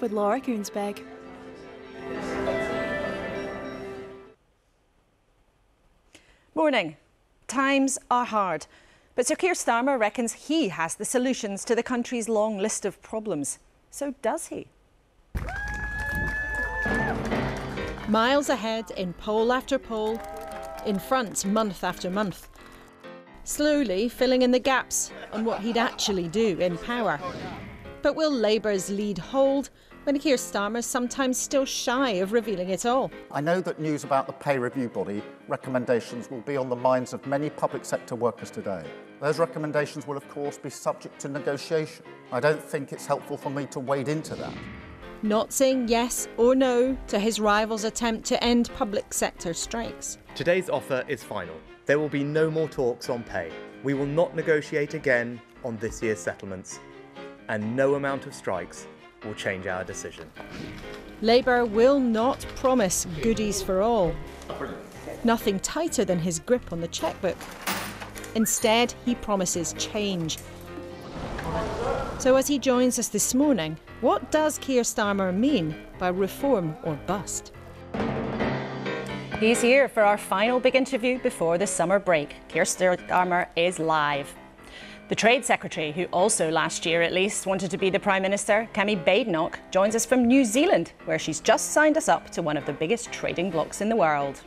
with Laura Kuenssberg. Morning. Times are hard, but Sir Keir Starmer reckons he has the solutions to the country's long list of problems. So does he? Miles ahead in poll after poll, in front month after month. Slowly filling in the gaps on what he'd actually do in power. But will Labour's lead hold when Keir Starmer's sometimes still shy of revealing it all? I know that news about the pay review body recommendations will be on the minds of many public sector workers today. Those recommendations will, of course, be subject to negotiation. I don't think it's helpful for me to wade into that. Not saying yes or no to his rival's attempt to end public sector strikes. Today's offer is final. There will be no more talks on pay. We will not negotiate again on this year's settlements, and no amount of strikes will change our decision. Labour will not promise goodies for all. Nothing tighter than his grip on the chequebook. Instead, he promises change. So, as he joins us this morning, what does Keir Starmer mean by reform or bust? He's here for our final big interview before the summer break. Keir Starmer is live. The Trade Secretary, who also last year at least wanted to be the Prime Minister, Kemi Badenoch, joins us from New Zealand, where she's just signed us up to one of the biggest trading blocs in the world.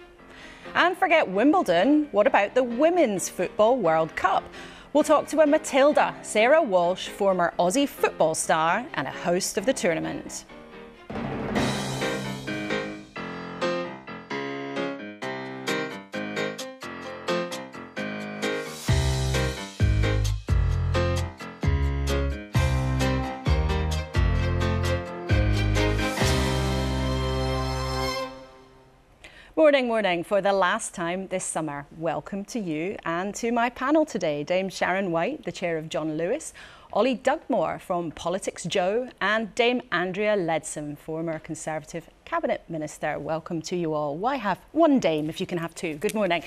And forget Wimbledon, what about the Women's Football World Cup? We'll talk to a Matilda, Sarah Walsh, former Aussie football star and a host of the tournament. Morning, morning. For the last time this summer, welcome to you and to my panel today Dame Sharon White, the chair of John Lewis, Oli Dugmore from Politics Joe, and Dame Andrea Leadsom, former Conservative Cabinet Minister. Welcome to you all. Why have one Dame if you can have two? Good morning.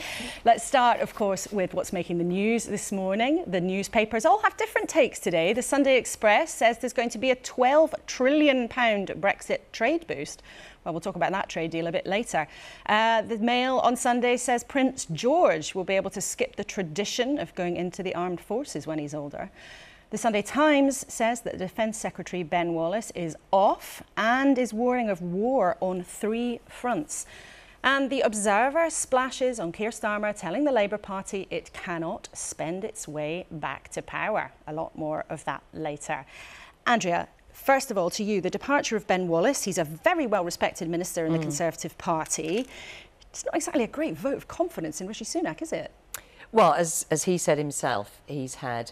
Let's start, of course, with what's making the news this morning. The newspapers all have different takes today. The Sunday Express says there's going to be a £12 trillion Brexit trade boost. Well, we'll talk about that trade deal a bit later. Uh, the Mail on Sunday says Prince George will be able to skip the tradition of going into the armed forces when he's older. The Sunday Times says that Defence Secretary Ben Wallace is off and is warning of war on three fronts. And the Observer splashes on Keir Starmer telling the Labour Party it cannot spend its way back to power. A lot more of that later. Andrea, First of all, to you, the departure of Ben Wallace. He's a very well respected minister in mm. the Conservative Party. It's not exactly a great vote of confidence in Rishi Sunak, is it? Well, as, as he said himself, he's had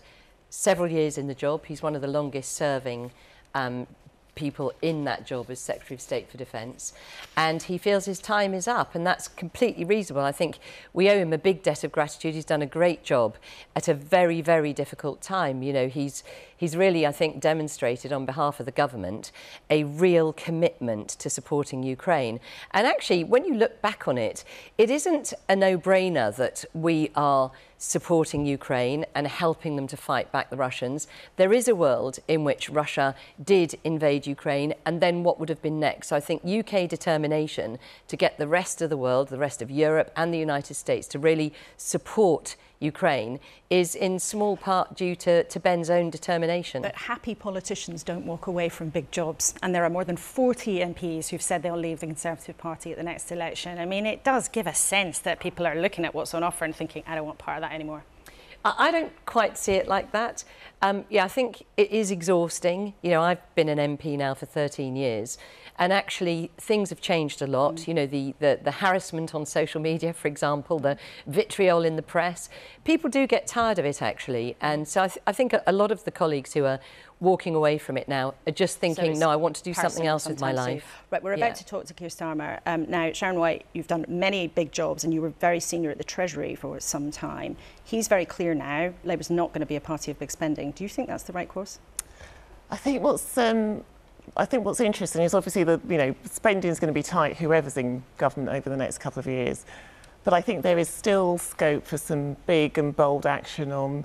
several years in the job. He's one of the longest serving um, people in that job as Secretary of State for Defence. And he feels his time is up, and that's completely reasonable. I think we owe him a big debt of gratitude. He's done a great job at a very, very difficult time. You know, he's, he's really, I think, demonstrated on behalf of the government a real commitment to supporting Ukraine. And actually, when you look back on it, it isn't a no-brainer that we are supporting Ukraine and helping them to fight back the Russians. There is a world in which Russia did invade Ukraine and then what would have been next. So I think UK determination to get the rest of the world, the rest of Europe and the United States to really support Ukraine is in small part due to, to Ben's own determination. But happy politicians don't walk away from big jobs. And there are more than 40 MPs who've said they'll leave the Conservative Party at the next election. I mean, it does give a sense that people are looking at what's on offer and thinking, I don't want part of that anymore. I don't quite see it like that. Um, yeah, I think it is exhausting. You know, I've been an MP now for 13 years, and actually things have changed a lot. Mm. You know, the, the, the harassment on social media, for example, the vitriol in the press. People do get tired of it, actually. And so I, th I think a, a lot of the colleagues who are walking away from it now are just thinking, so no, I want to do something else with my life. Right, we're about yeah. to talk to Keir Starmer. Um, now, Sharon White, you've done many big jobs and you were very senior at the Treasury for some time. He's very clear now, Labour's not going to be a party of big spending. Do you think that's the right course? I think what's um, I think what's interesting is obviously that you know spending is going to be tight whoever's in government over the next couple of years, but I think there is still scope for some big and bold action on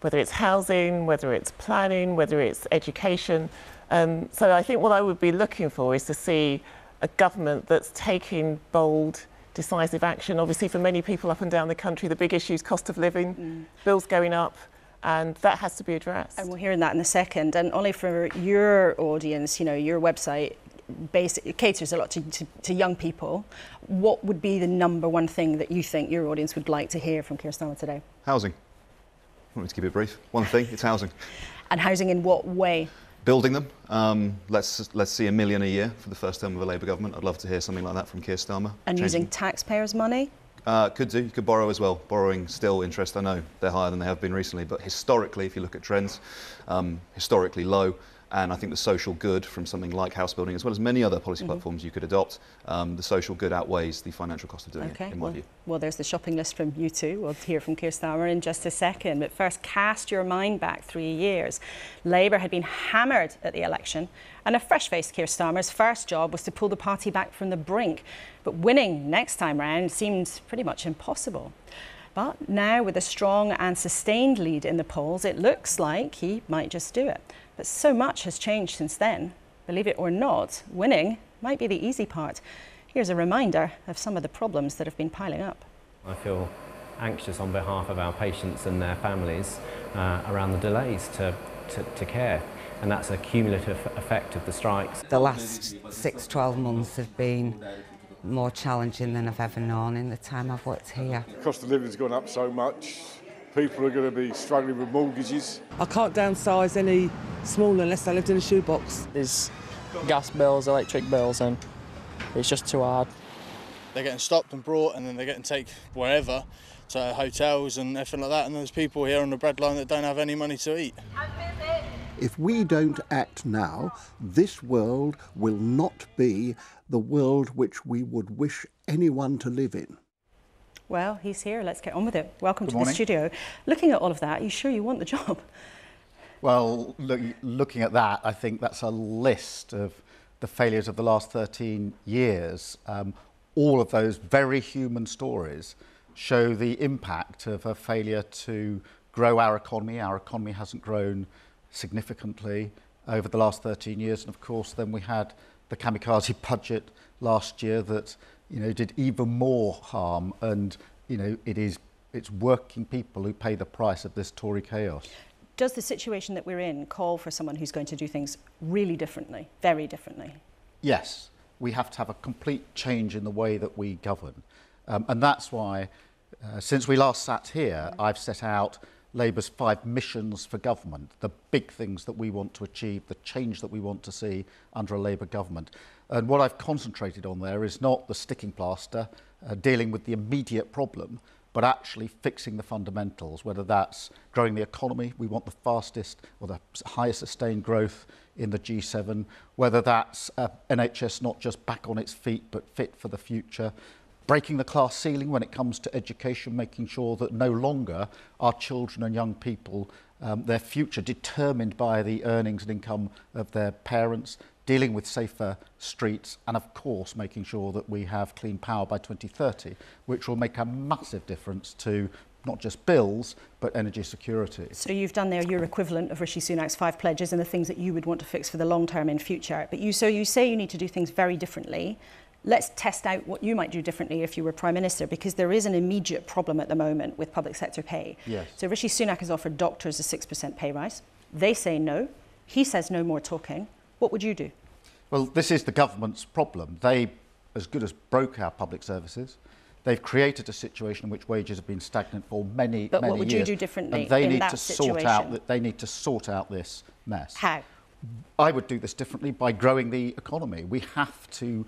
whether it's housing, whether it's planning, whether it's education. Um, so I think what I would be looking for is to see a government that's taking bold, decisive action. Obviously, for many people up and down the country, the big issue is cost of living, mm. bills going up, and that has to be addressed. And we'll hear that in a second. And Oli for your audience, you know, your website basic, caters a lot to, to, to, young people. What would be the number one thing that you think your audience would like to hear from Keir Starmer today? Housing. I want me to keep it brief. One thing, it's housing. And housing in what way? Building them. Um, let's let's see a million a year for the first term of a Labour government. I'd love to hear something like that from Keir Starmer. And Changing. using taxpayers' money? Uh, could do. You could borrow as well. Borrowing still interest. I know they're higher than they have been recently, but historically, if you look at trends, um, historically low. And I think the social good from something like house building, as well as many other policy mm-hmm. platforms you could adopt, um, the social good outweighs the financial cost of doing okay. it, in well, my view. Well, there's the shopping list from you two. We'll hear from Keir Starmer in just a second. But first, cast your mind back three years. Labour had been hammered at the election, and a fresh-faced Keir Starmer's first job was to pull the party back from the brink. But winning next time round seemed pretty much impossible. But now, with a strong and sustained lead in the polls, it looks like he might just do it. But so much has changed since then. Believe it or not, winning might be the easy part. Here's a reminder of some of the problems that have been piling up. I feel anxious on behalf of our patients and their families uh, around the delays to, to, to care and that's a cumulative effect of the strikes. The last six, 12 months have been more challenging than I've ever known in the time I've worked here. The cost of living's gone up so much, people are going to be struggling with mortgages. I can't downsize any smaller unless I lived in a shoebox. There's gas bills, electric bills, and it's just too hard. They're getting stopped and brought, and then they're getting taken wherever to hotels and everything like that. And there's people here on the breadline that don't have any money to eat. If we don't act now, this world will not be the world which we would wish anyone to live in. Well, he's here. Let's get on with it. Welcome Good to morning. the studio. Looking at all of that, are you sure you want the job? Well, look, looking at that, I think that's a list of the failures of the last 13 years. Um, all of those very human stories show the impact of a failure to grow our economy. Our economy hasn't grown significantly over the last 13 years. And of course, then we had the kamikaze budget last year that you know, did even more harm. And, you know, it is, it's working people who pay the price of this Tory chaos. Does the situation that we're in call for someone who's going to do things really differently, very differently? Yes. We have to have a complete change in the way that we govern. Um, and that's why, uh, since we last sat here, I've set out Labour's five missions for government, the big things that we want to achieve, the change that we want to see under a Labour government. And what I've concentrated on there is not the sticking plaster, uh, dealing with the immediate problem, but actually fixing the fundamentals, whether that's growing the economy, we want the fastest or the highest sustained growth in the G7, whether that's uh, NHS not just back on its feet but fit for the future, breaking the class ceiling when it comes to education, making sure that no longer are children and young people, um, their future determined by the earnings and income of their parents, dealing with safer streets, and of course making sure that we have clean power by 2030, which will make a massive difference to not just bills, but energy security. So you've done there your equivalent of Rishi Sunak's five pledges and the things that you would want to fix for the long term in future. But you, so you say you need to do things very differently. Let's test out what you might do differently if you were Prime Minister, because there is an immediate problem at the moment with public sector pay. Yes. So Rishi Sunak has offered doctors a 6% pay rise. They say no. He says no more talking. What would you do? Well, this is the government's problem. They, as good as broke our public services. They've created a situation in which wages have been stagnant for many, but many years. But what would you do differently and they in need that to situation? Sort out, they need to sort out this mess. How? I would do this differently by growing the economy. We have to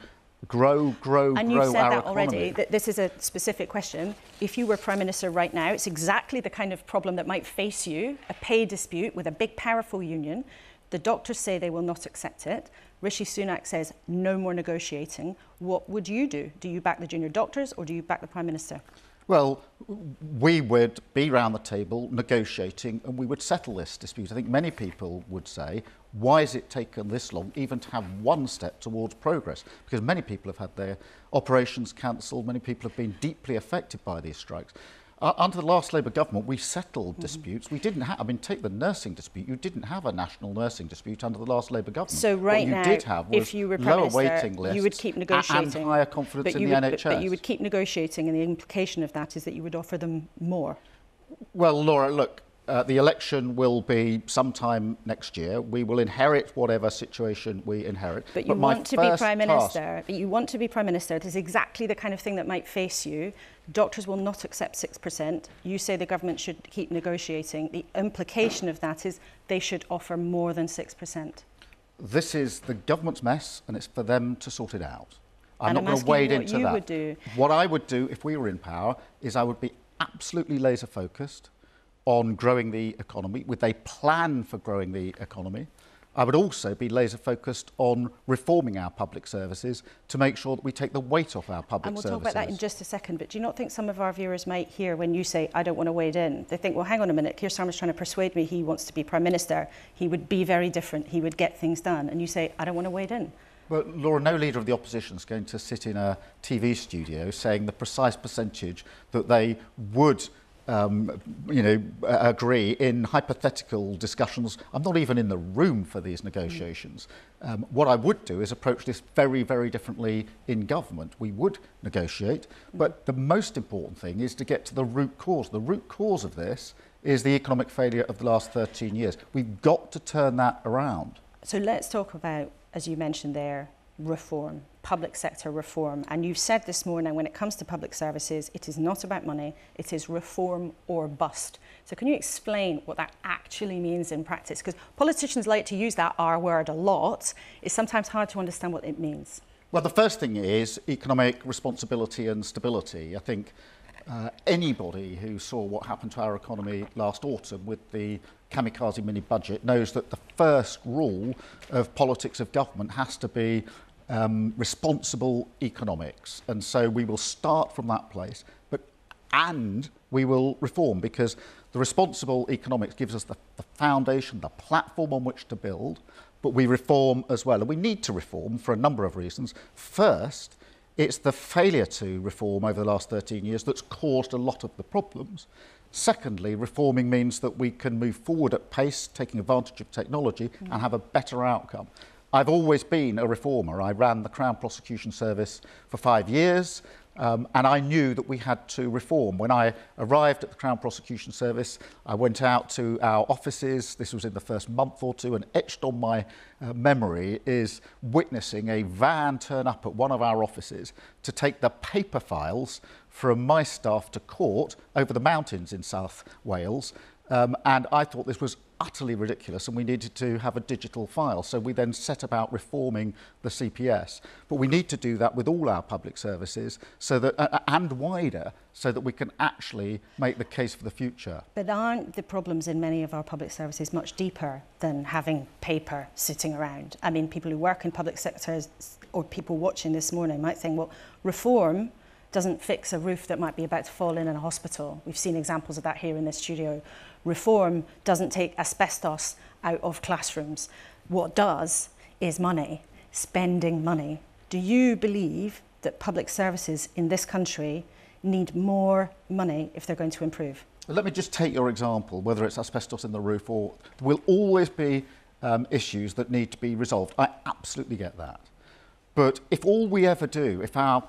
grow, grow, and grow you've said that economy. already. That this is a specific question. If you were prime minister right now, it's exactly the kind of problem that might face you: a pay dispute with a big, powerful union. The doctors say they will not accept it. Rishi Sunak says no more negotiating. What would you do? Do you back the junior doctors or do you back the Prime Minister? Well, we would be round the table negotiating and we would settle this dispute. I think many people would say, why has it taken this long even to have one step towards progress? Because many people have had their operations cancelled, many people have been deeply affected by these strikes. Uh, under the last Labour government, we settled mm-hmm. disputes. We didn't have, I mean, take the nursing dispute. You didn't have a national nursing dispute under the last Labour government. So right what you now, did have was if you were lower waiting lists you would keep negotiating. and higher confidence in the would, NHS. But, but you would keep negotiating, and the implication of that is that you would offer them more. Well, Laura, look, uh, the election will be sometime next year. We will inherit whatever situation we inherit. But you but want to be Prime Minister. Task... You want to be Prime Minister. This is exactly the kind of thing that might face you. Doctors will not accept 6%. You say the government should keep negotiating. The implication of that is they should offer more than 6%. This is the government's mess, and it's for them to sort it out. I'm and not going to wade into that. What I would do if we were in power is I would be absolutely laser focused on growing the economy with a plan for growing the economy. I would also be laser focused on reforming our public services to make sure that we take the weight off our public services. And we'll services. talk about that in just a second, but do you not think some of our viewers might hear when you say, I don't want to wade in? They think, well, hang on a minute, Keir Starmer's trying to persuade me he wants to be Prime Minister. He would be very different. He would get things done. And you say, I don't want to wade in. Well, Laura, no leader of the opposition is going to sit in a TV studio saying the precise percentage that they would um, you know, agree in hypothetical discussions. I'm not even in the room for these negotiations. Um, what I would do is approach this very, very differently in government. We would negotiate, but the most important thing is to get to the root cause. The root cause of this is the economic failure of the last 13 years. We've got to turn that around. So let's talk about, as you mentioned there, reform, public sector reform. And you've said this morning when it comes to public services, it is not about money, it is reform or bust. So, can you explain what that actually means in practice? Because politicians like to use that R word a lot. It's sometimes hard to understand what it means. Well, the first thing is economic responsibility and stability. I think uh, anybody who saw what happened to our economy last autumn with the kamikaze mini budget knows that the first rule of politics of government has to be um, responsible economics. And so we will start from that place, but and we will reform because the responsible economics gives us the, the foundation, the platform on which to build, but we reform as well. And we need to reform for a number of reasons. First, it's the failure to reform over the last 13 years that's caused a lot of the problems. Secondly, reforming means that we can move forward at pace, taking advantage of technology, mm. and have a better outcome. I've always been a reformer. I ran the Crown Prosecution Service for five years, um, and I knew that we had to reform. When I arrived at the Crown Prosecution Service, I went out to our offices. This was in the first month or two, and etched on my uh, memory is witnessing a van turn up at one of our offices to take the paper files from my staff to court over the mountains in South Wales. Um, and I thought this was utterly ridiculous and we needed to have a digital file. So we then set about reforming the CPS. But we need to do that with all our public services so that, uh, and wider so that we can actually make the case for the future. But aren't the problems in many of our public services much deeper than having paper sitting around? I mean, people who work in public sectors or people watching this morning might think, well, reform doesn't fix a roof that might be about to fall in in a hospital. We've seen examples of that here in this studio. Reform doesn't take asbestos out of classrooms. What does is money, spending money. Do you believe that public services in this country need more money if they're going to improve? Let me just take your example, whether it's asbestos in the roof or there will always be um, issues that need to be resolved. I absolutely get that. But if all we ever do, if our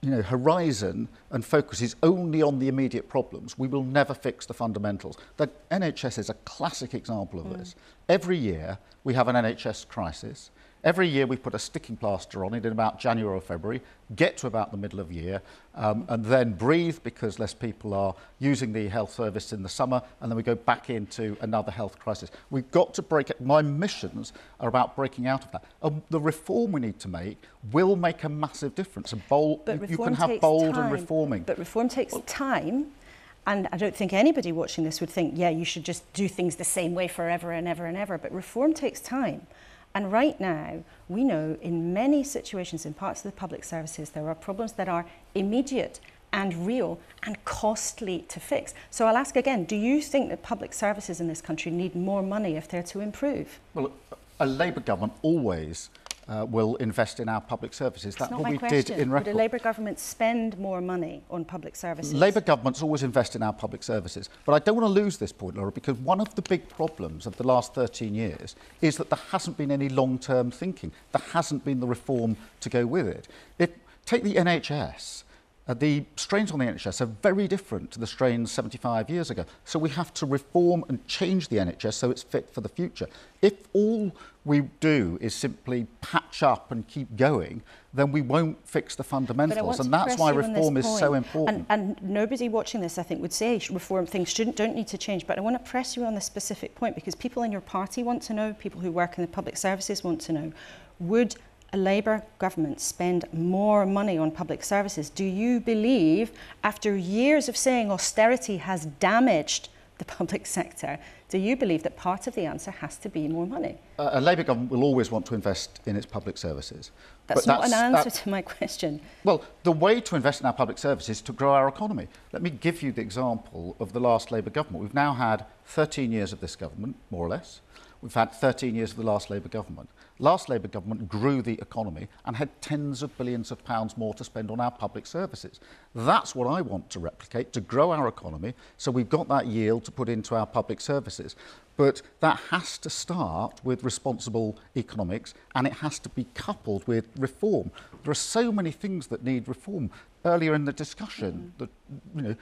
you know, horizon and focus is only on the immediate problems, we will never fix the fundamentals. The NHS is a classic example of mm. this. Every year we have an NHS crisis. Every year we put a sticking plaster on it in about January or February, get to about the middle of the year, um, and then breathe because less people are using the health service in the summer, and then we go back into another health crisis. We've got to break it. My missions are about breaking out of that. Um, the reform we need to make will make a massive difference. And bold, but you can have bold time. and reforming. But reform takes time. And I don't think anybody watching this would think, yeah, you should just do things the same way forever and ever and ever. But reform takes time. And right now, we know in many situations in parts of the public services, there are problems that are immediate and real and costly to fix. So I'll ask again, do you think that public services in this country need more money if they're to improve? Well, a Labour government always uh, will invest in our public services. That's what we question. did in record. Would a. Labour government spend more money on public services? Labour governments always invest in our public services. But I don't want to lose this point, Laura, because one of the big problems of the last 13 years is that there hasn't been any long-term thinking. There hasn't been the reform to go with it. If, take the NHS. Uh, the strains on the NHS are very different to the strains 75 years ago. So we have to reform and change the NHS so it's fit for the future. If all we do is simply patch up and keep going, then we won't fix the But I want fundamentals. And that's why you on this reform is so important. And, and nobody watching this, I think, would say reform things shouldn't, don't need to change. But I want to press you on this specific point because people in your party want to know, people who work in the public services want to know, would Labour government spend more money on public services? Do you believe, after years of saying austerity has damaged the public sector, do you believe that part of the answer has to be more money? Uh, a Labour government will always want to invest in its public services. That's not an answer that- to my question. Well, the way to invest in our public services is to grow our economy. Let me give you the example of the last Labour government. We've now had 13 years of this government, more or less. We've had 13 years of the last Labour government. Last Labour government grew the economy and had tens of billions of pounds more to spend on our public services. That's what I want to replicate, to grow our economy, so we've got that yield to put into our public services. But that has to start with responsible economics and it has to be coupled with reform. There are so many things that need reform. Earlier in the discussion, the, you know,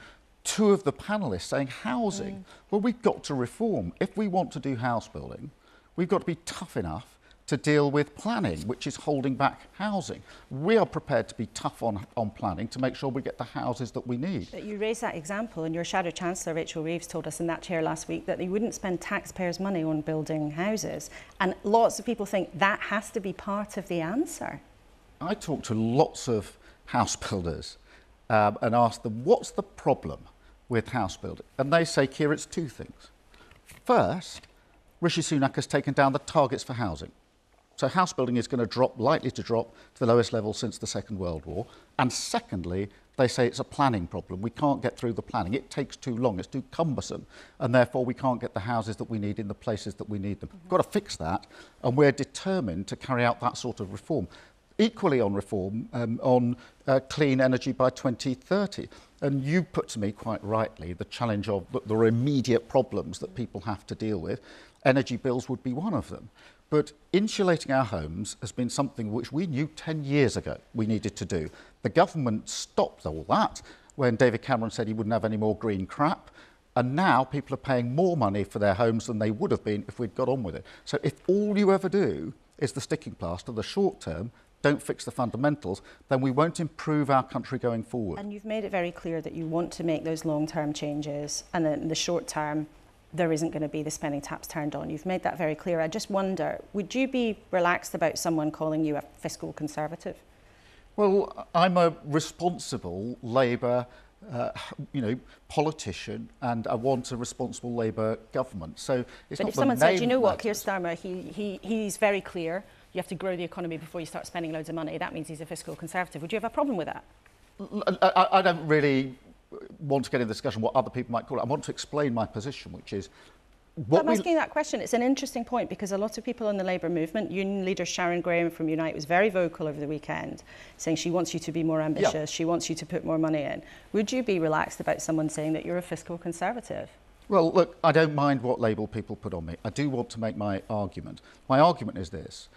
two of the panelists saying housing. Well, we've got to reform. If we want to do house building, we've got to be tough enough to deal with planning, which is holding back housing. We are prepared to be tough on, on planning to make sure we get the houses that we need. But you raised that example, and your Shadow Chancellor, Rachel Reeves, told us in that chair last week that they wouldn't spend taxpayers' money on building houses. And lots of people think that has to be part of the answer. I talk to lots of house builders um, and ask them, what's the problem with house building? And they say, Keir, it's two things. First, Rishi Sunak has taken down the targets for housing. So house building is going to drop, likely to drop to the lowest level since the Second World War. And secondly, they say it's a planning problem. We can't get through the planning. It takes too long. It's too cumbersome. And therefore, we can't get the houses that we need in the places that we need them. We've got to fix that. And we're determined to carry out that sort of reform. Equally on reform, um, on uh, clean energy by 2030. And you put to me quite rightly the challenge of that there are immediate problems that people have to deal with. Energy bills would be one of them. But insulating our homes has been something which we knew 10 years ago we needed to do. The government stopped all that when David Cameron said he wouldn't have any more green crap. And now people are paying more money for their homes than they would have been if we'd got on with it. So if all you ever do is the sticking plaster, the short term, don't fix the fundamentals, then we won't improve our country going forward. And you've made it very clear that you want to make those long term changes, and in the short term, there isn't going to be the spending taps turned on. You've made that very clear. I just wonder would you be relaxed about someone calling you a fiscal conservative? Well, I'm a responsible Labour, uh, you know, politician, and I want a responsible Labour government. So it's but not if someone said, you know what, Keir Starmer, he, he, he's very clear, you have to grow the economy before you start spending loads of money, that means he's a fiscal conservative. Would you have a problem with that? I, I, don't really want to get into the discussion what other people might call it. I want to explain my position, which is what I'm asking that question. It's an interesting point because a lot of people in the Labour movement, union leader Sharon Graham from Unite was very vocal over the weekend, saying she wants you to be more ambitious, Yeah. she wants you to put more money in. Would you be relaxed about someone saying that you're a fiscal conservative? Well, look, I don't mind what label people put on me. I do want to make my argument. My argument is this.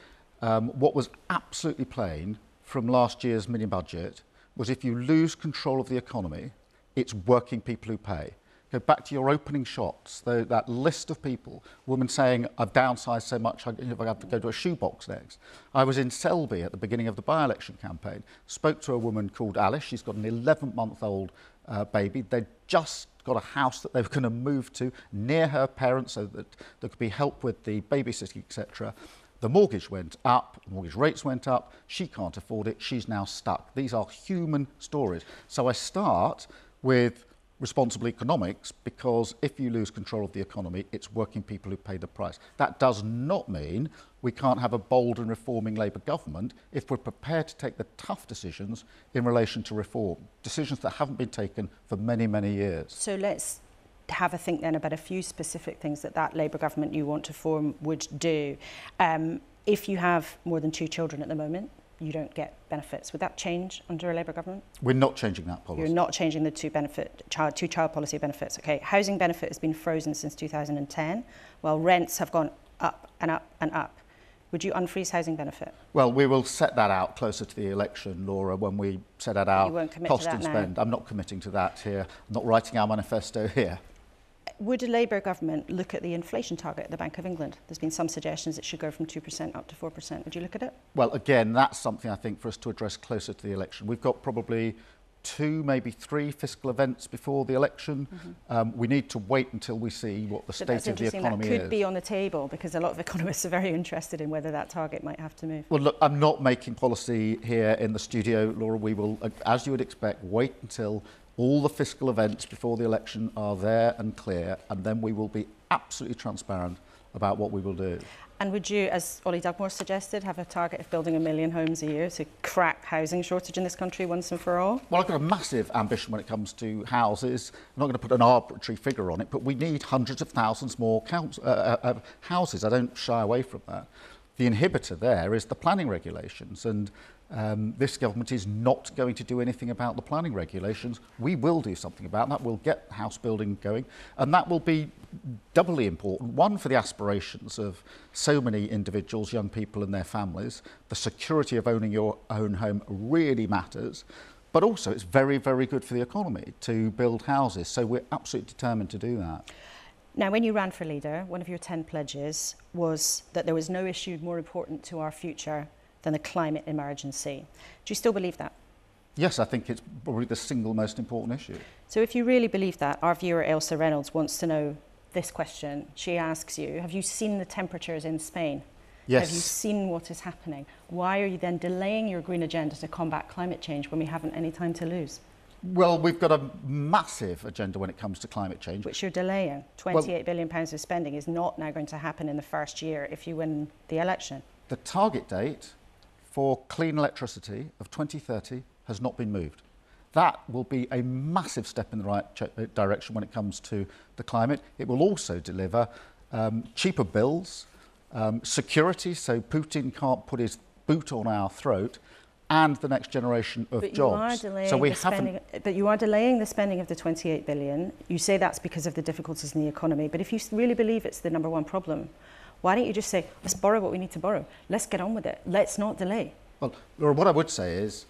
Um, what was absolutely plain from last year's mini budget was if you lose control of the economy, it's working people who pay. Go back to your opening shots, that list of people, women saying, I've downsized so much, I, I have to go to a shoebox next. I was in Selby at the beginning of the by-election campaign, spoke to a woman called Alice, she's got an 11-month-old uh, baby. They'd just got a house that they were going to move to near her parents so that there could be help with the babysitting, etc. The mortgage went up, mortgage rates went up, she can't afford it, she's now stuck. These are human stories. So I start with responsible economics because if you lose control of the economy, it's working people who pay the price. That does not mean we can't have a bold and reforming Labour government if we're prepared to take the tough decisions in relation to reform, decisions that haven't been taken for many, many years. So let's have a think then about a few specific things that that Labour government you want to form would do. Um, if you have more than two children at the moment, you don't get benefits. Would that change under a Labour government? We're not changing that policy. You're not changing the two benefit child two child policy benefits. Okay, housing benefit has been frozen since 2010, while rents have gone up and up and up. Would you unfreeze housing benefit? Well, we will set that out closer to the election, Laura, when we set that out. You won't commit cost to that and now? spend. I'm not committing to that here. I'm not writing our manifesto here. Would a Labour government look at the inflation target at the Bank of England? There's been some suggestions it should go from 2% up to 4%. Would you look at it? Well, again, that's something I think for us to address closer to the election. We've got probably two, maybe three fiscal events before the election. Mm-hmm. Um, we need to wait until we see what the so state of the economy that could is. be on the table because a lot of economists are very interested in whether that target might have to move. Well, look, I'm not making policy here in the studio, Laura. We will, uh, as you would expect, wait until All the fiscal events before the election are there and clear, and then we will be absolutely transparent about what we will do. And would you, as Ollie Dugmore suggested, have a target of building a million homes a year to crack housing shortage in this country once and for all? Well, I've got a massive ambition when it comes to houses. I'm not going to put an arbitrary figure on it, but we need hundreds of thousands more counts, uh, uh, houses. I don't shy away from that. The inhibitor there is the planning regulations, and um, this government is not going to do anything about the planning regulations. We will do something about that. We'll get house building going, and that will be doubly important. One, for the aspirations of so many individuals, young people and their families. The security of owning your own home really matters. But also, it's very, very good for the economy to build houses. So we're absolutely determined to do that. Now, when you ran for leader, one of your 10 pledges was that there was no issue more important to our future than the climate emergency. Do you still believe that? Yes, I think it's probably the single most important issue. So, if you really believe that, our viewer Elsa Reynolds wants to know this question. She asks you Have you seen the temperatures in Spain? Yes. Have you seen what is happening? Why are you then delaying your green agenda to combat climate change when we haven't any time to lose? Well, we've got a massive agenda when it comes to climate change. Which you're delaying. Twenty-eight billion pounds of spending is not now going to happen in the first year if you win the election. The target date for clean electricity of 2030 has not been moved. That will be a massive step in the right uh, direction when it comes to the climate. It will also deliver um, cheaper bills, um, security, so Putin can't put his boot on our throat, and the next generation of but jobs. You are delaying so we the haven't. spending, but you are delaying the spending of the 28 billion. You say that's because of the difficulties in the economy. But if you really believe it's the number one problem, why don't you just say, let's borrow what we need to borrow. Let's get on with it. Let's not delay. Well, Laura, what I would say is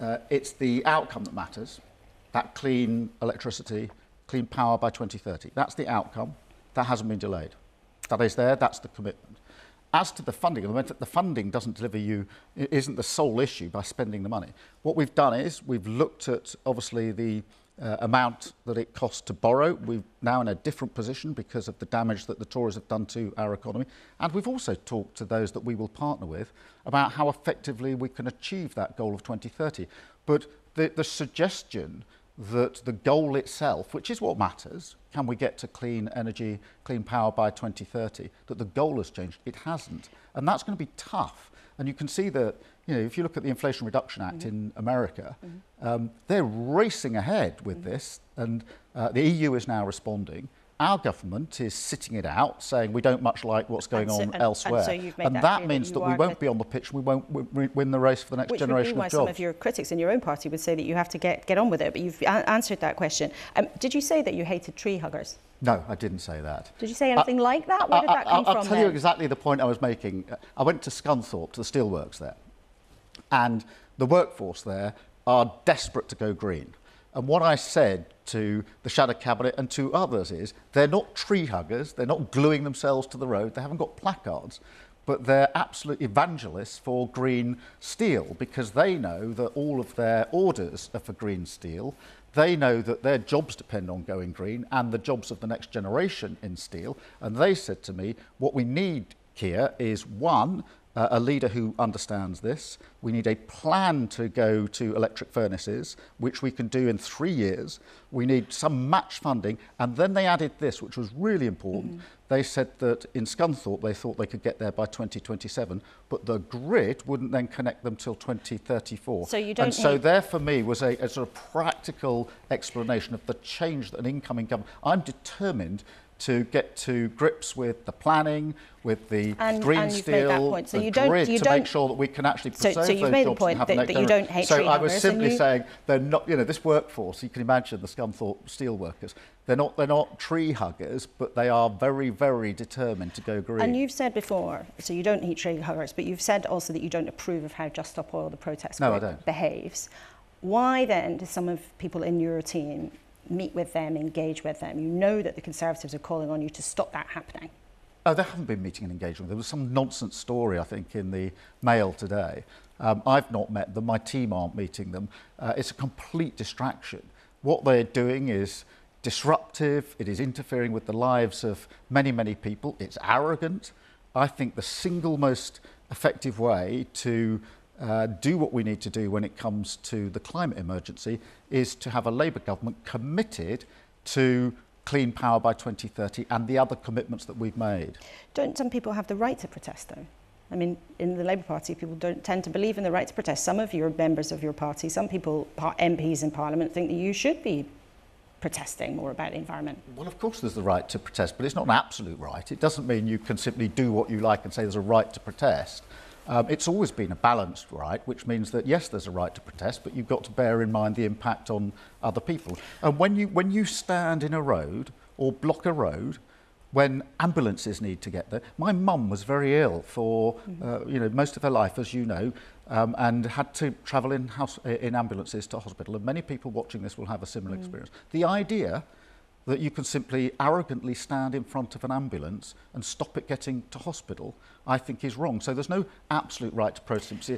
uh, it's the outcome that matters. That clean electricity, clean power by 2030. That's the outcome. That hasn't been delayed. That is there. That's the commitment. As to the funding, the funding doesn't deliver you, isn't the sole issue by spending the money. What we've done is we've looked at obviously the uh, amount that it costs to borrow. We're now in a different position because of the damage that the Tories have done to our economy. And we've also talked to those that we will partner with about how effectively we can achieve that goal of 2030. But the, the suggestion that the goal itself, which is what matters, can we get to clean energy, clean power by 2030, that the goal has changed. It hasn't. And that's going to be tough. And you can see that, you know, if you look at the Inflation Reduction Act in America, um, they're racing ahead with this, and uh, the EU is now responding. Our government is sitting it out, saying we don't much like what's going And so- on and- and so you've made that that means you that we won't be on the pitch, we won't w- w- win the race for the next Which would be generation why of some of your critics in your own party would say that you have to get, get on with it. But you've answered that question. Um, did you say that you hated tree huggers? No, I didn't say that. Did you say anything like that? Where did that come I'll, from? I'll tell you exactly the point I was making. I went to Scunthorpe, to the steelworks there, and the workforce there are desperate to go green. And what I said to the Shadow Cabinet and to others is they're not tree huggers, they're not gluing themselves to the road, they haven't got placards, but they're absolute evangelists for green steel because they know that all of their orders are for green steel. They know that their jobs depend on going green and the jobs of the next generation in steel. And they said to me, what we need here is one, uh, a leader who understands this. We need a plan to go to electric furnaces, which we can do in three years. We need some match funding. And then they added this, which was really important. They said that in Scunthorpe, they thought they could get there by 2027, but the grid wouldn't then connect them till 2034. So you don't and so there for me was a, a sort of practical explanation of the change that an incoming government. I'm determined to get to grips with the planning, with the And- green and steel, that point. So the you don't- grid you to don't- make sure that we can actually So- preserve so you've those made the jobs point and have that- the that you don't hate So I was simply you- saying they're not, you know, this workforce, you can imagine the Scunthorpe steel workers, they're not, they're not tree huggers, but they are very, very determined to go green. And you've said before, so you don't hate tree huggers, but you've said also that you don't approve of how Just Stop Oil, the protest No, I group, don't. behaves. Why then do some of people in your team meet with them, engage with them? You know that the Conservatives are calling on you to stop that happening. Oh, they haven't been meeting and engaging. There was some nonsense story, I think, in the Mail today. Um, I've not met them. My team aren't meeting them. Uh, it's a complete distraction. What they're doing is disruptive. It is interfering with the lives of many, many people. It's arrogant. I think the single most effective way to uh, do what we need to do when it comes to the climate emergency is to have a Labour government committed to clean power by 2030 and the other commitments that we've made. Don't some people have the right to protest, though? I mean, in the Labour Party, people don't tend to believe in the right to protest. Some of your members of your party, some people, MPs in Parliament, think that you should be protesting more about the environment. Well, of course there's the right to protest, but it's not an absolute right. It doesn't mean you can simply do what you like and say there's a right to protest. Um, it's always been a balanced right, which means that yes, there's a right to protest, but you've got to bear in mind the impact on other people. And when you when you stand in a road or block a road, when ambulances need to get there. My mum was very ill for mm-hmm. uh, you know most of her life, as you know, um, and had to travel in house in ambulances to hospital. And many people watching this will have a similar mm. experience. The idea that you can simply arrogantly stand in front of an ambulance and stop it getting to hospital, I think is wrong. So there's no absolute right to protest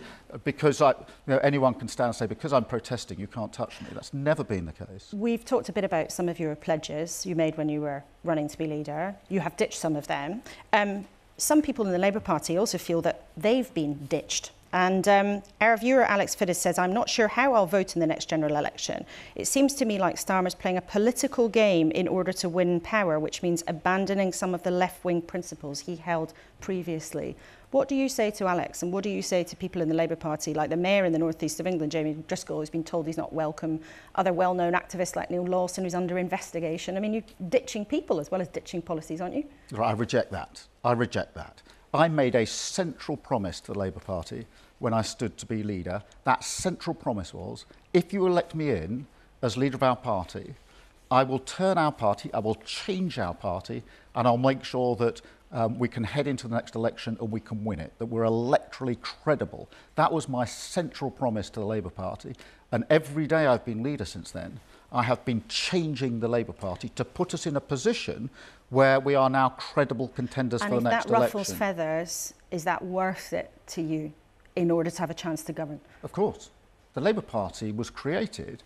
because I, you know, anyone can stand and say, because I'm protesting, you can't touch me. That's never been the case. We've talked a bit about some of your pledges you made when you were running to be leader. You have ditched some of them. Um, some people in the Labour Party also feel that they've been ditched. And um, our viewer Alex Fittes says, I'm not sure how I'll vote in the next general election. It seems to me like Starmer's playing a political game in order to win power, which means abandoning some of the left-wing principles he held previously. What do you say to Alex and what do you say to people in the Labour Party, like the Mayor in the northeast of England, Jamie Driscoll, who's been told he's not welcome, other well-known activists like Neal Lawson, who's under investigation? I mean, you're ditching people as well as ditching policies, aren't you? Right, I reject that. I reject that. I made a central promise to the Labour Party when I stood to be leader. That central promise was if you elect me in as leader of our party, I will turn our party, I will change our party, and I'll make sure that um, we can head into the next election and we can win it, that we're electorally credible. That was my central promise to the Labour Party. And every day I've been leader since then, I have been changing the Labour Party to put us in a position where we are now credible contenders and for the next election. And that ruffles feathers, is that worth it to you in order to have a chance to govern. Of course. The Labour Party was created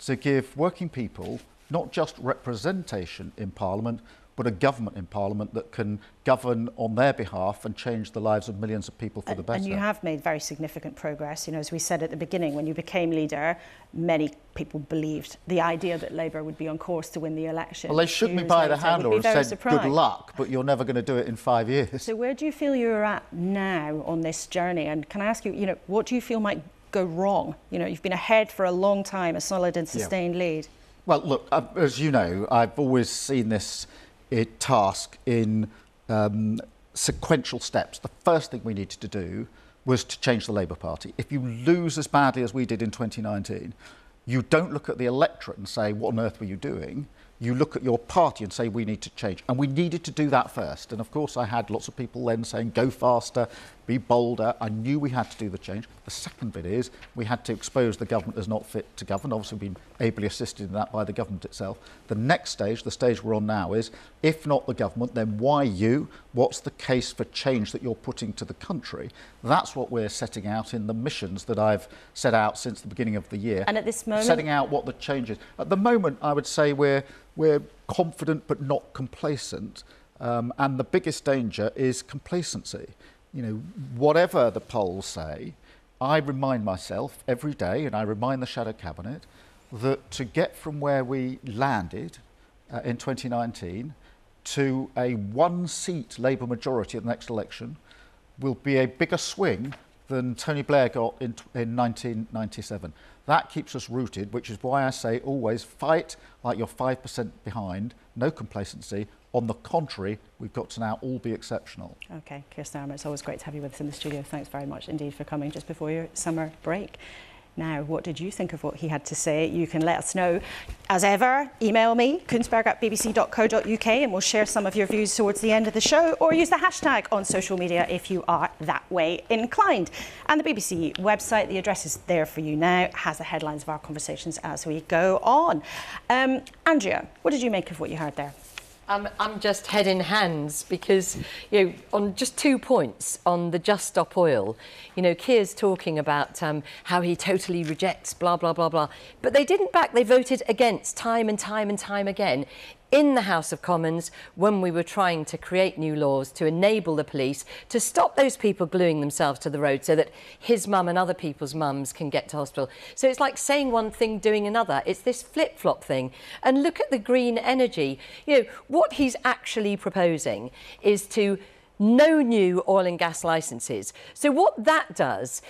to give working people not just representation in Parliament, but a government in Parliament that can govern on their behalf and change the lives of millions of people for the better. And you have made very significant progress. You know, as we said at the beginning, when you became leader, many people believed the idea that Labour would be on course to win the election. well, they shook me by the hand or and said, surprised. good luck, but you're never going to do it in five years. So where do you feel you're at now on this journey? And can I ask you, you know, what do you feel might go wrong? You know, you've been ahead for a long time, a solid and Yeah. sustained lead. Well, look, uh, as you know, I've always seen this uh, task in um, sequential steps. The first thing we needed to do was to change the Labour Party. If you lose as badly as we did in 2019, you don't look at the electorate and say, what on earth were you doing? You look at your party and say, we need to change. And we needed to do that first. And of course, I had lots of people then saying, go faster, be bolder. I knew we had to do the change. The second bit is we had to expose the government as not fit to govern. Obviously, we've been ably assisted in that by the government itself. The next stage, the stage we're on now, is if not the government, then why you? What's the case for change that you're putting to the country? That's what we're setting out in the missions that I've set out since the beginning of the year. And at this moment- setting out what the change is. At the moment, I would say we're we're confident but not complacent. Um, and the biggest danger is complacency. You know, whatever the polls say, I remind myself every day, and I remind the shadow cabinet, that to get from where we landed uh, in 2019 to a one-seat Labour majority at the next election will be a bigger swing than Tony Blair got in, in 1997. That keeps us rooted, which is why I say always fight like you're 5% behind, no complacency, On the contrary, we've got to now all be exceptional. Okay, Keir Starmer, it's always great to have you with us in the studio. Thanks very much indeed for coming just before your summer break. Now, what did you think of what he had to say? You can let us know. As ever, email me, kuenssberg at bbc.co.uk, and we'll share some of your views towards the end of the show, or use the hashtag on social media if you are that way inclined. And the BBC website, the address is there for you now, has the headlines of our conversations as we go on. Um, Andrea, what did you make of what you heard there? I'm, I'm just head in hands because, you know, on just two points on the Just Stop Oil, you know, Keir's talking about um, how he totally rejects blah, blah, blah, blah. But they didn't back, they voted against time and time and time again in the House of Commons when we were trying to create new laws to enable the police to stop those people gluing themselves to the road so that his mum and other people's mums can get to hospital. So it's like saying one thing, doing another. It's this flip-flop thing. And look at the green energy. You know, what he's actually proposing is to no new oil and gas licenses. So what that does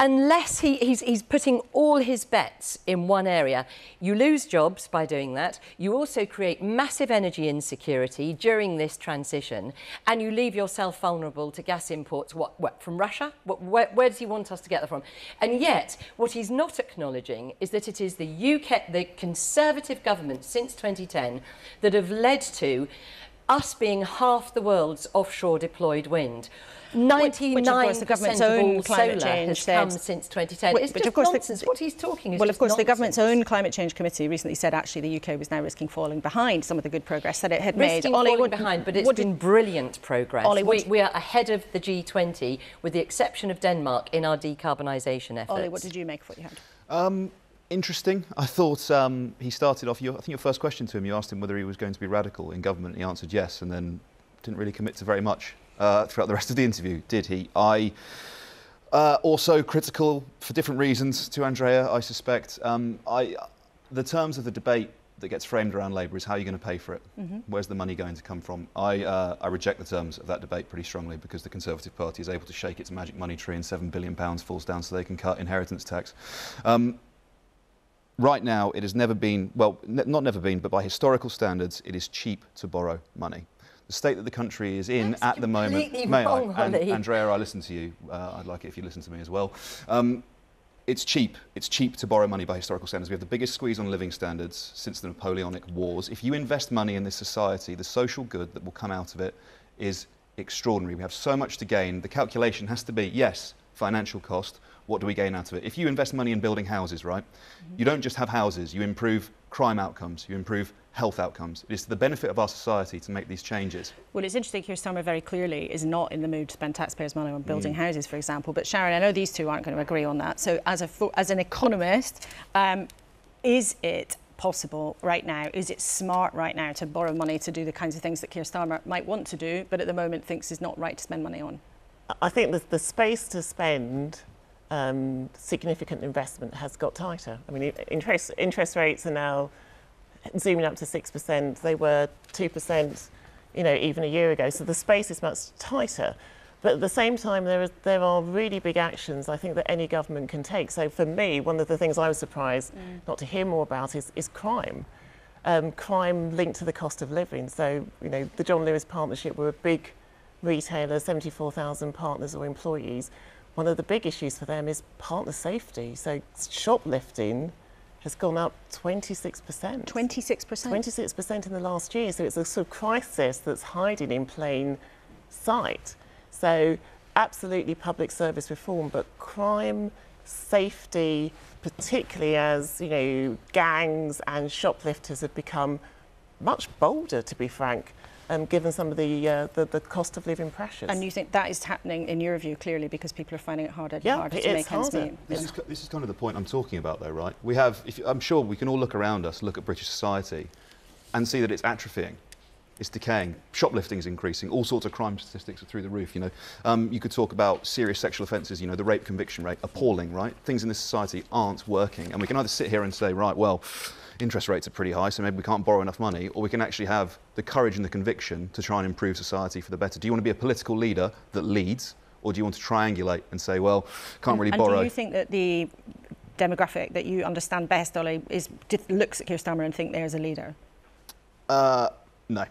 unless he, he's, he's putting all his bets in one area, you lose jobs by doing that. You also create massive energy insecurity during this transition, and you leave yourself vulnerable to gas imports. What, what from Russia? What, where, where does he want us to get that from? And yet, what he's not acknowledging is that it is the UK, the Conservative government since 2010, that have led to us being half the world's offshore deployed wind. 99% of course, the government's own climate change has said, come since 2010. Which, it's just of course nonsense. The, what he's talking is Well, of course, nonsense. the government's own climate change committee recently said actually the UK was now risking falling behind some of the good progress that it had risking made. Oli, falling behind, but it's been brilliant progress. Oli, we, we, are ahead of the G20, with the exception of Denmark, in our decarbonisation efforts. Oli, what did you make of what you heard? Um, interesting. I thought um, he started off. Your, I think your first question to him, you asked him whether he was going to be radical in government. He answered yes, and then didn't really commit to very much uh, throughout the rest of the interview, did he? I uh, also critical for different reasons to Andrea, I suspect. Um, I, the terms of the debate that gets framed around Labour is how are you're going to pay for it. Mm-hmm. Where's the money going to come from? I, uh, I reject the terms of that debate pretty strongly because the Conservative Party is able to shake its magic money tree and £7 billion falls down so they can cut inheritance tax. Um, right now, it has never been, well, ne- not never been, but by historical standards, it is cheap to borrow money the state that the country is in That's at the moment. May I? And, Andrea, I listen to you. Uh, I'd like it if you listen to me as well. Um, it's cheap. It's cheap to borrow money by historical standards. We have the biggest squeeze on living standards since the Napoleonic Wars. If you invest money in this society, the social good that will come out of it is extraordinary. We have so much to gain. The calculation has to be yes, financial cost. What do we gain out of it? If you invest money in building houses, right, mm-hmm. you don't just have houses, you improve crime outcomes, you improve health outcomes. It is to the benefit of our society to make these changes. Well, it's interesting Keir Starmer very clearly is not in the mood to spend taxpayers' money on building mm. houses, for example. But Sharon, I know these two aren't going to agree on that. So, as, a, as an economist, um, is it possible right now? Is it smart right now to borrow money to do the kinds of things that Keir Starmer might want to do, but at the moment thinks is not right to spend money on? I think the, the space to spend um, significant investment has got tighter. I mean, interest, interest rates are now zooming up to 6%. They were 2%, you know, even a year ago. So the space is much tighter. But at the same time, there, is, there are really big actions I think that any government can take. So for me, one of the things I was surprised mm. not to hear more about is, is crime. Um, crime linked to the cost of living. So, you know, the John Lewis Partnership were a big retailer, 74,000 partners or employees one of the big issues for them is partner safety. So shoplifting has gone up 26%. 26%? 26% in the last year. So it's a sort of crisis that's hiding in plain sight. So absolutely public service reform, but crime, safety, particularly as, you know, gangs and shoplifters have become much bolder, to be frank, um, given some of the, uh, the, the cost of living pressures. And you think that is happening in your view clearly because people are finding it harder and yeah, harder to make ends meet. This, is, this is kind of the point I'm talking about though, right? We have, if, I'm sure we can all look around us, look at British society and see that it's atrophying. It's decaying. Shoplifting is increasing. All sorts of crime statistics are through the roof. You know, um, you could talk about serious sexual offences. You know, the rape conviction rate appalling. Right? Things in this society aren't working, and we can either sit here and say, right, well, interest rates are pretty high, so maybe we can't borrow enough money, or we can actually have the courage and the conviction to try and improve society for the better. Do you want to be a political leader that leads, or do you want to triangulate and say, well, can't really and borrow? And do you think that the demographic that you understand best, Oli, is looks at Keir Starmer and think there's a leader? Uh, no.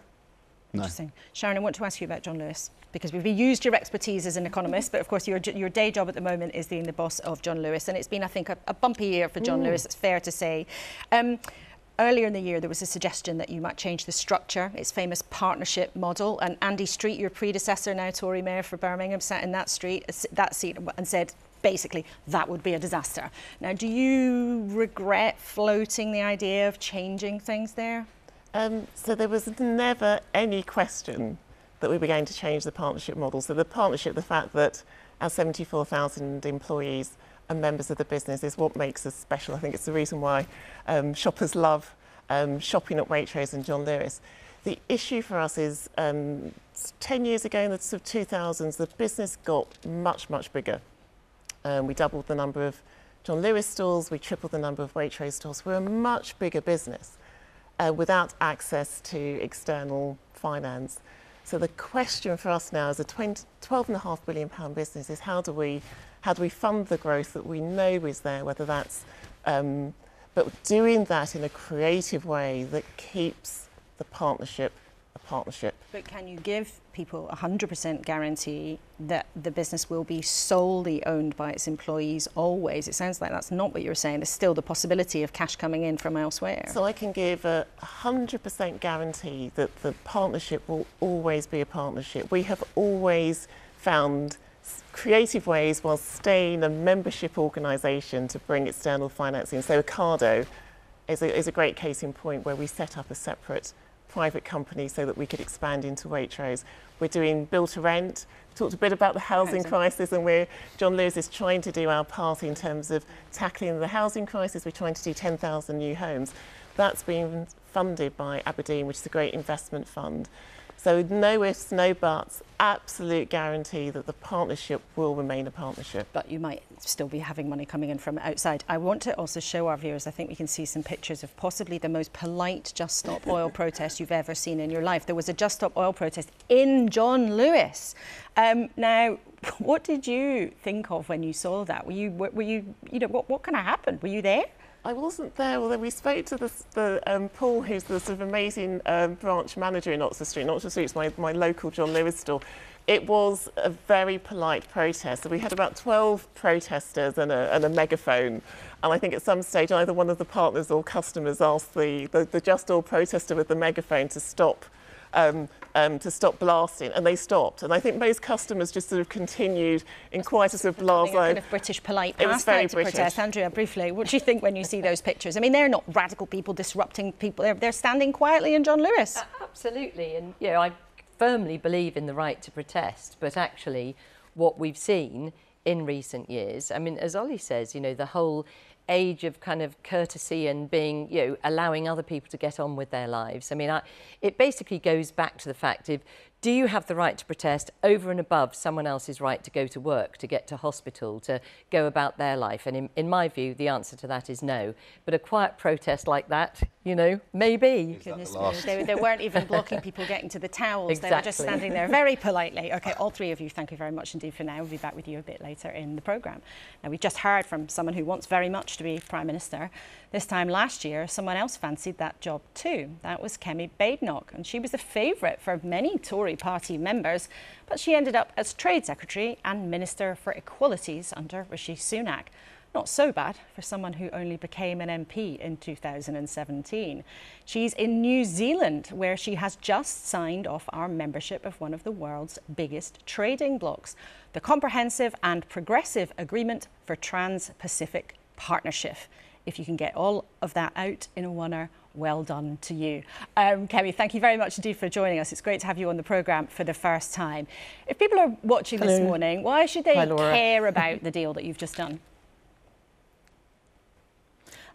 Interesting. Sharon, I want to ask you about John Lewis because we've used your expertise as an economist, but of course your, your day job at the moment is being the boss of John Lewis, and it's been, I think, a, a bumpy year for John Mm. Lewis. It's fair to say. Um, Earlier in the year, there was a suggestion that you might change the structure, its famous partnership model. And Andy Street, your predecessor, now Tory mayor for Birmingham, sat in that street, that seat, and said basically that would be a disaster. Now, do you regret floating the idea of changing things there? Um, so there was never any question that we were going to change the partnership model. So the partnership, the fact that our 74,000 employees and members of the business is what makes us special. I think it's the reason why um, shoppers love um, shopping at Waitrose and John Lewis. The issue for us is um, 10 years ago in the sort of 2000s, the business got much, much bigger. Um, we doubled the number of John Lewis stores, we tripled the number of Waitrose stores. We're a much bigger business uh, without access to external finance. So the question for us now as a 20, 12.5 billion pound business is how do we how do we fund the growth that we know is there, whether that's um, but doing that in a creative way that keeps the partnership a partnership. But can you give people a 100% guarantee that the business will be solely owned by its employees always? It sounds like that's not what you're saying. There's still the possibility of cash coming in from elsewhere. So I can give a 100% guarantee that the partnership will always be a partnership. We have always found creative ways while staying a membership organisation to bring external financing. So Ocado is a, is a great case in point where we set up a separate private company so that we could expand into Waitrose. We're doing build to rent. We talked a bit about the housing Housing. crisis and we're, John Lewis is trying to do our part in terms of tackling the housing crisis. We're trying to do 10,000 new homes. That's being funded by Aberdeen, which is a great investment fund. So no ifs, no buts, absolute guarantee that the partnership will remain a partnership. But you might still be having money coming in from outside. I want to also show our viewers, I think we can see some pictures of possibly the most polite Just Stop Oil protest you've ever seen in your life. There was a Just Stop Oil protest in John Lewis. Um, now, what did you think of when you saw that? Were you, were, were you, you know, what, what kind of happened? Were you there? I wasn't there, although we spoke to the, the um, Paul, who's the sort of amazing um, branch manager in Oxford Street. And Oxford Street's my, my local John Lewis store. It was a very polite protest. So we had about 12 protesters and a, and a megaphone. And I think at some stage, either one of the partners or customers asked the, the, the Just All protester with the megaphone to stop um, um, to stop blasting, and they stopped. And I think most customers just sort of continued in quite a sort of Having blasé. kind of British polite It was very to British. protest. Andrea, briefly, what do you think when you see those pictures? I mean, they're not radical people disrupting people. They're, they're standing quietly in John Lewis. Absolutely, and you know, I firmly believe in the right to protest, but actually, what we've seen in recent years, I mean, as Oli says, you know, the whole age of kind of courtesy and being, you know, allowing other people to get on with their lives. I mean, I, it basically goes back to the fact of do you have the right to protest over and above someone else's right to go to work, to get to hospital, to go about their life? And in, in my view, the answer to that is no. But a quiet protest like that, you know, maybe. Goodness me, they, they weren't even blocking people getting to the towels. They were just standing there very politely. Okay, all three of you, thank you very much indeed for now. We'll be back with you a bit later in the programme. Now, we've just heard from someone who wants very much to be Prime Minister. This time last year, someone else fancied that job too. That was Kemi Badenoch, and she was a favourite for many Tory party members, but she ended up as Trade Secretary and Minister for Equalities under Rishi Sunak. Not so bad for someone who only became an MP in 2017. She's in New Zealand, where she has just signed off our membership of one of the world's biggest trading blocs, the Comprehensive and Progressive Agreement for Trans Pacific Partnership. If you can get all of that out in a oneer, well done to you. Um, Kemi, thank you very much indeed for joining us. It's great to have you on the programme for the first time. If people are watching this morning, why should they Hi, care about the deal that you've just done?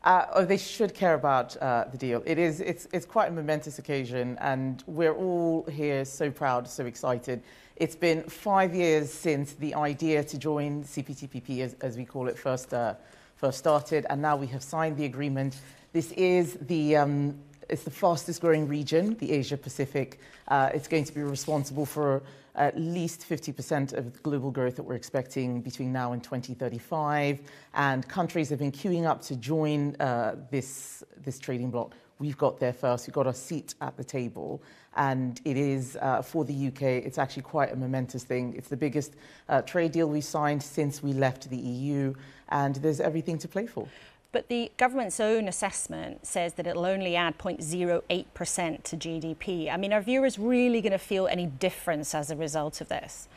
Uh, oh, they should care about uh, the deal. It is, it's, it's quite a momentous occasion, and we're all here so proud, so excited. It's been five years since the idea to join CPTPP, as, as we call it, first, uh, first started, and now we have signed the agreement. This is the, um, it's the fastest growing region, the Asia Pacific. Uh, it's going to be responsible for at least 50% of the global growth that we're expecting between now and 2035. And countries have been queuing up to join uh, this, this trading bloc. We've got there first. We've got a seat at the table. And it is, uh, for the UK, it's actually quite a momentous thing. It's the biggest uh, trade deal we've signed since we left the EU. And there's everything to play for. But the government's own assessment says that it'll only add 0.08% to GDP. I mean, are viewers really going to feel any difference as a result of this?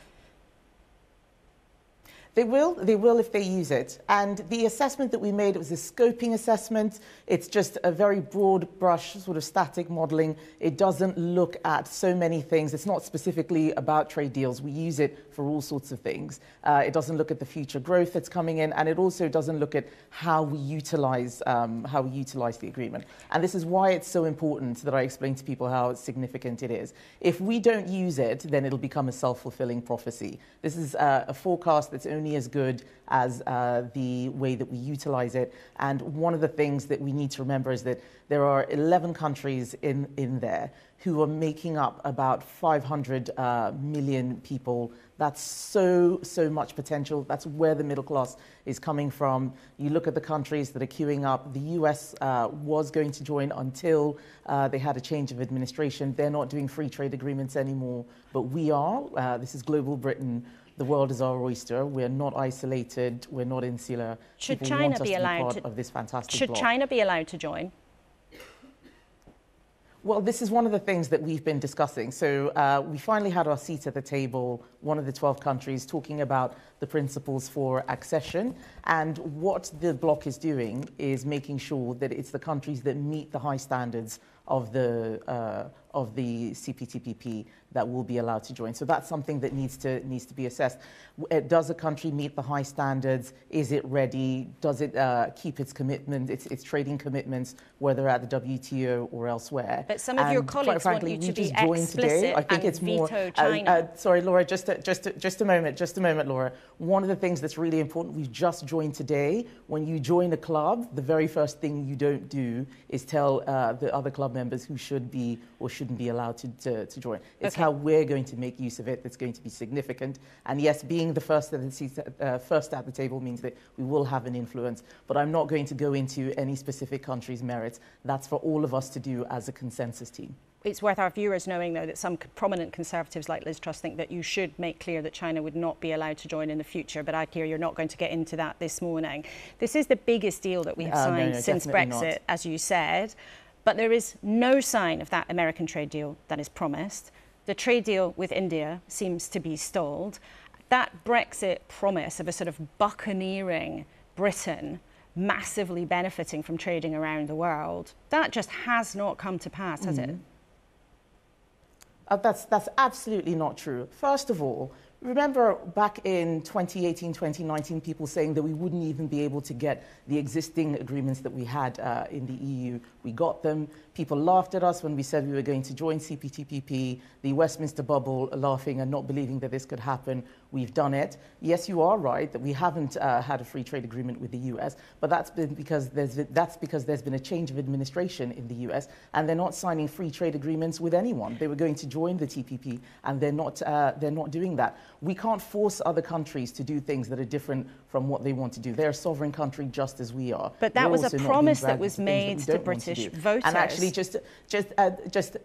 They will. They will if they use it. And the assessment that we made, it was a scoping assessment. It's just a very broad brush, sort of static modeling. It doesn't look at so many things. It's not specifically about trade deals. We use it for all sorts of things. Uh, it doesn't look at the future growth that's coming in, and it also doesn't look at how we utilize um, how we utilize the agreement. And this is why it's so important that I explain to people how significant it is. If we don't use it, then it'll become a self-fulfilling prophecy. This is uh, a forecast that's only only as good as uh, the way that we utilize it. And one of the things that we need to remember is that there are 11 countries in, in there who are making up about 500 uh, million people. That's so, so much potential. That's where the middle class is coming from. You look at the countries that are queuing up. The US uh, was going to join until uh, they had a change of administration. They're not doing free trade agreements anymore, but we are. Uh, this is Global Britain the world is our oyster. We're not isolated. We're not insular. Should People China be allowed to, of this fantastic Should block. China be allowed to join? Well, this is one of the things that we've been discussing. So uh, we finally had our seat at the table, one of the 12 countries, talking about the principles for accession. And what the bloc is doing is making sure that it's the countries that meet the high standards of the, uh, of the CPTPP that will be allowed to join. So that's something that needs to, needs to be assessed. Uh, does a country meet the high standards? Is it ready? Does it uh, keep its commitment, its, its trading commitments, whether at the WTO or elsewhere? But some of and your colleagues frankly, want you to be explicit today. I think it's more, uh, China. Uh, sorry, Laura, just a, just, a, just a moment, just a moment, Laura. One of the things that's really important, we've just joined today. When you join a club, the very first thing you don't do is tell uh, the other club members who should be or shouldn't be allowed to, to, to join. It's okay how we're going to make use of it that's going to be significant. And yes, being the first at the, uh, first at the table means that we will have an influence. But I'm not going to go into any specific country's merits. That's for all of us to do as a consensus team. It's worth our viewers knowing, though, that some prominent conservatives like Liz Truss think that you should make clear that China would not be allowed to join in the future. But I hear you're not going to get into that this morning. This is the biggest deal that we have uh, signed no, no, since Brexit, not. as you said. But there is no sign of that American trade deal that is promised. The trade deal with India seems to be stalled. That Brexit promise of a sort of buccaneering Britain massively benefiting from trading around the world, that just has not come to pass, has mm. it? Uh, that's, that's absolutely not true. First of all, Remember back in 2018, 2019, people saying that we wouldn't even be able to get the existing agreements that we had uh, in the EU. We got them. People laughed at us when we said we were going to join CPTPP, the Westminster bubble laughing and not believing that this could happen. We've done it. Yes, you are right that we haven't uh, had a free trade agreement with the US, but that's, been because there's, that's because there's been a change of administration in the US and they're not signing free trade agreements with anyone. They were going to join the TPP and they're not, uh, they're not doing that. We can't force other countries to do things that are different from what they want to do. They're a sovereign country just as we are. But that We're was a promise that was made to British to voters. And actually, just, just, uh, just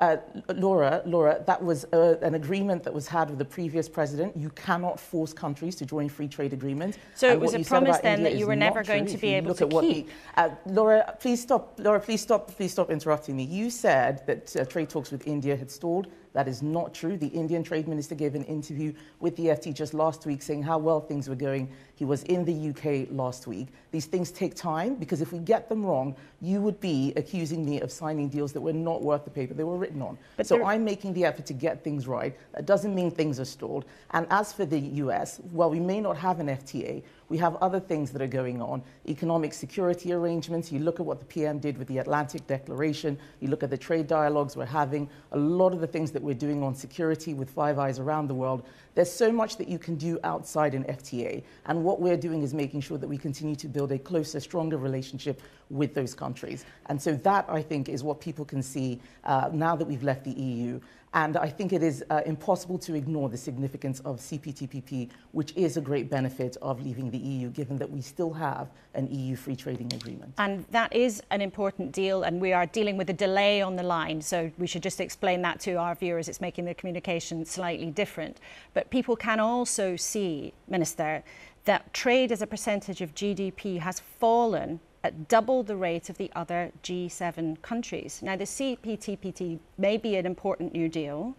uh, Laura, Laura, that was uh, an agreement that was had with the previous president. You cannot force countries to join free trade agreements. So and it was a promise then India that you were never going to be able to keep. The, uh, Laura, please stop. Laura, please stop. Please stop interrupting me. You said that uh, trade talks with India had stalled. That is not true. The Indian Trade Minister gave an interview with the FT just last week saying how well things were going. He was in the UK last week. These things take time because if we get them wrong, you would be accusing me of signing deals that were not worth the paper they were written on. But so I'm making the effort to get things right. That doesn't mean things are stalled. And as for the US, while we may not have an FTA, We have other things that are going on. Economic security arrangements. You look at what the PM did with the Atlantic Declaration. You look at the trade dialogues we're having. A lot of the things that we're doing on security with Five Eyes around the world. There's so much that you can do outside an FTA. And what we're doing is making sure that we continue to build a closer, stronger relationship with those countries. And so that, I think, is what people can see uh, now that we've left the EU. And I think it is uh, impossible to ignore the significance of CPTPP, which is a great benefit of leaving the EU, given that we still have an EU free trading agreement. And that is an important deal, and we are dealing with a delay on the line. So we should just explain that to our viewers. It's making the communication slightly different. But people can also see, Minister, that trade as a percentage of GDP has fallen at double the rate of the other G7 countries. Now, the CPTPP may be an important new deal,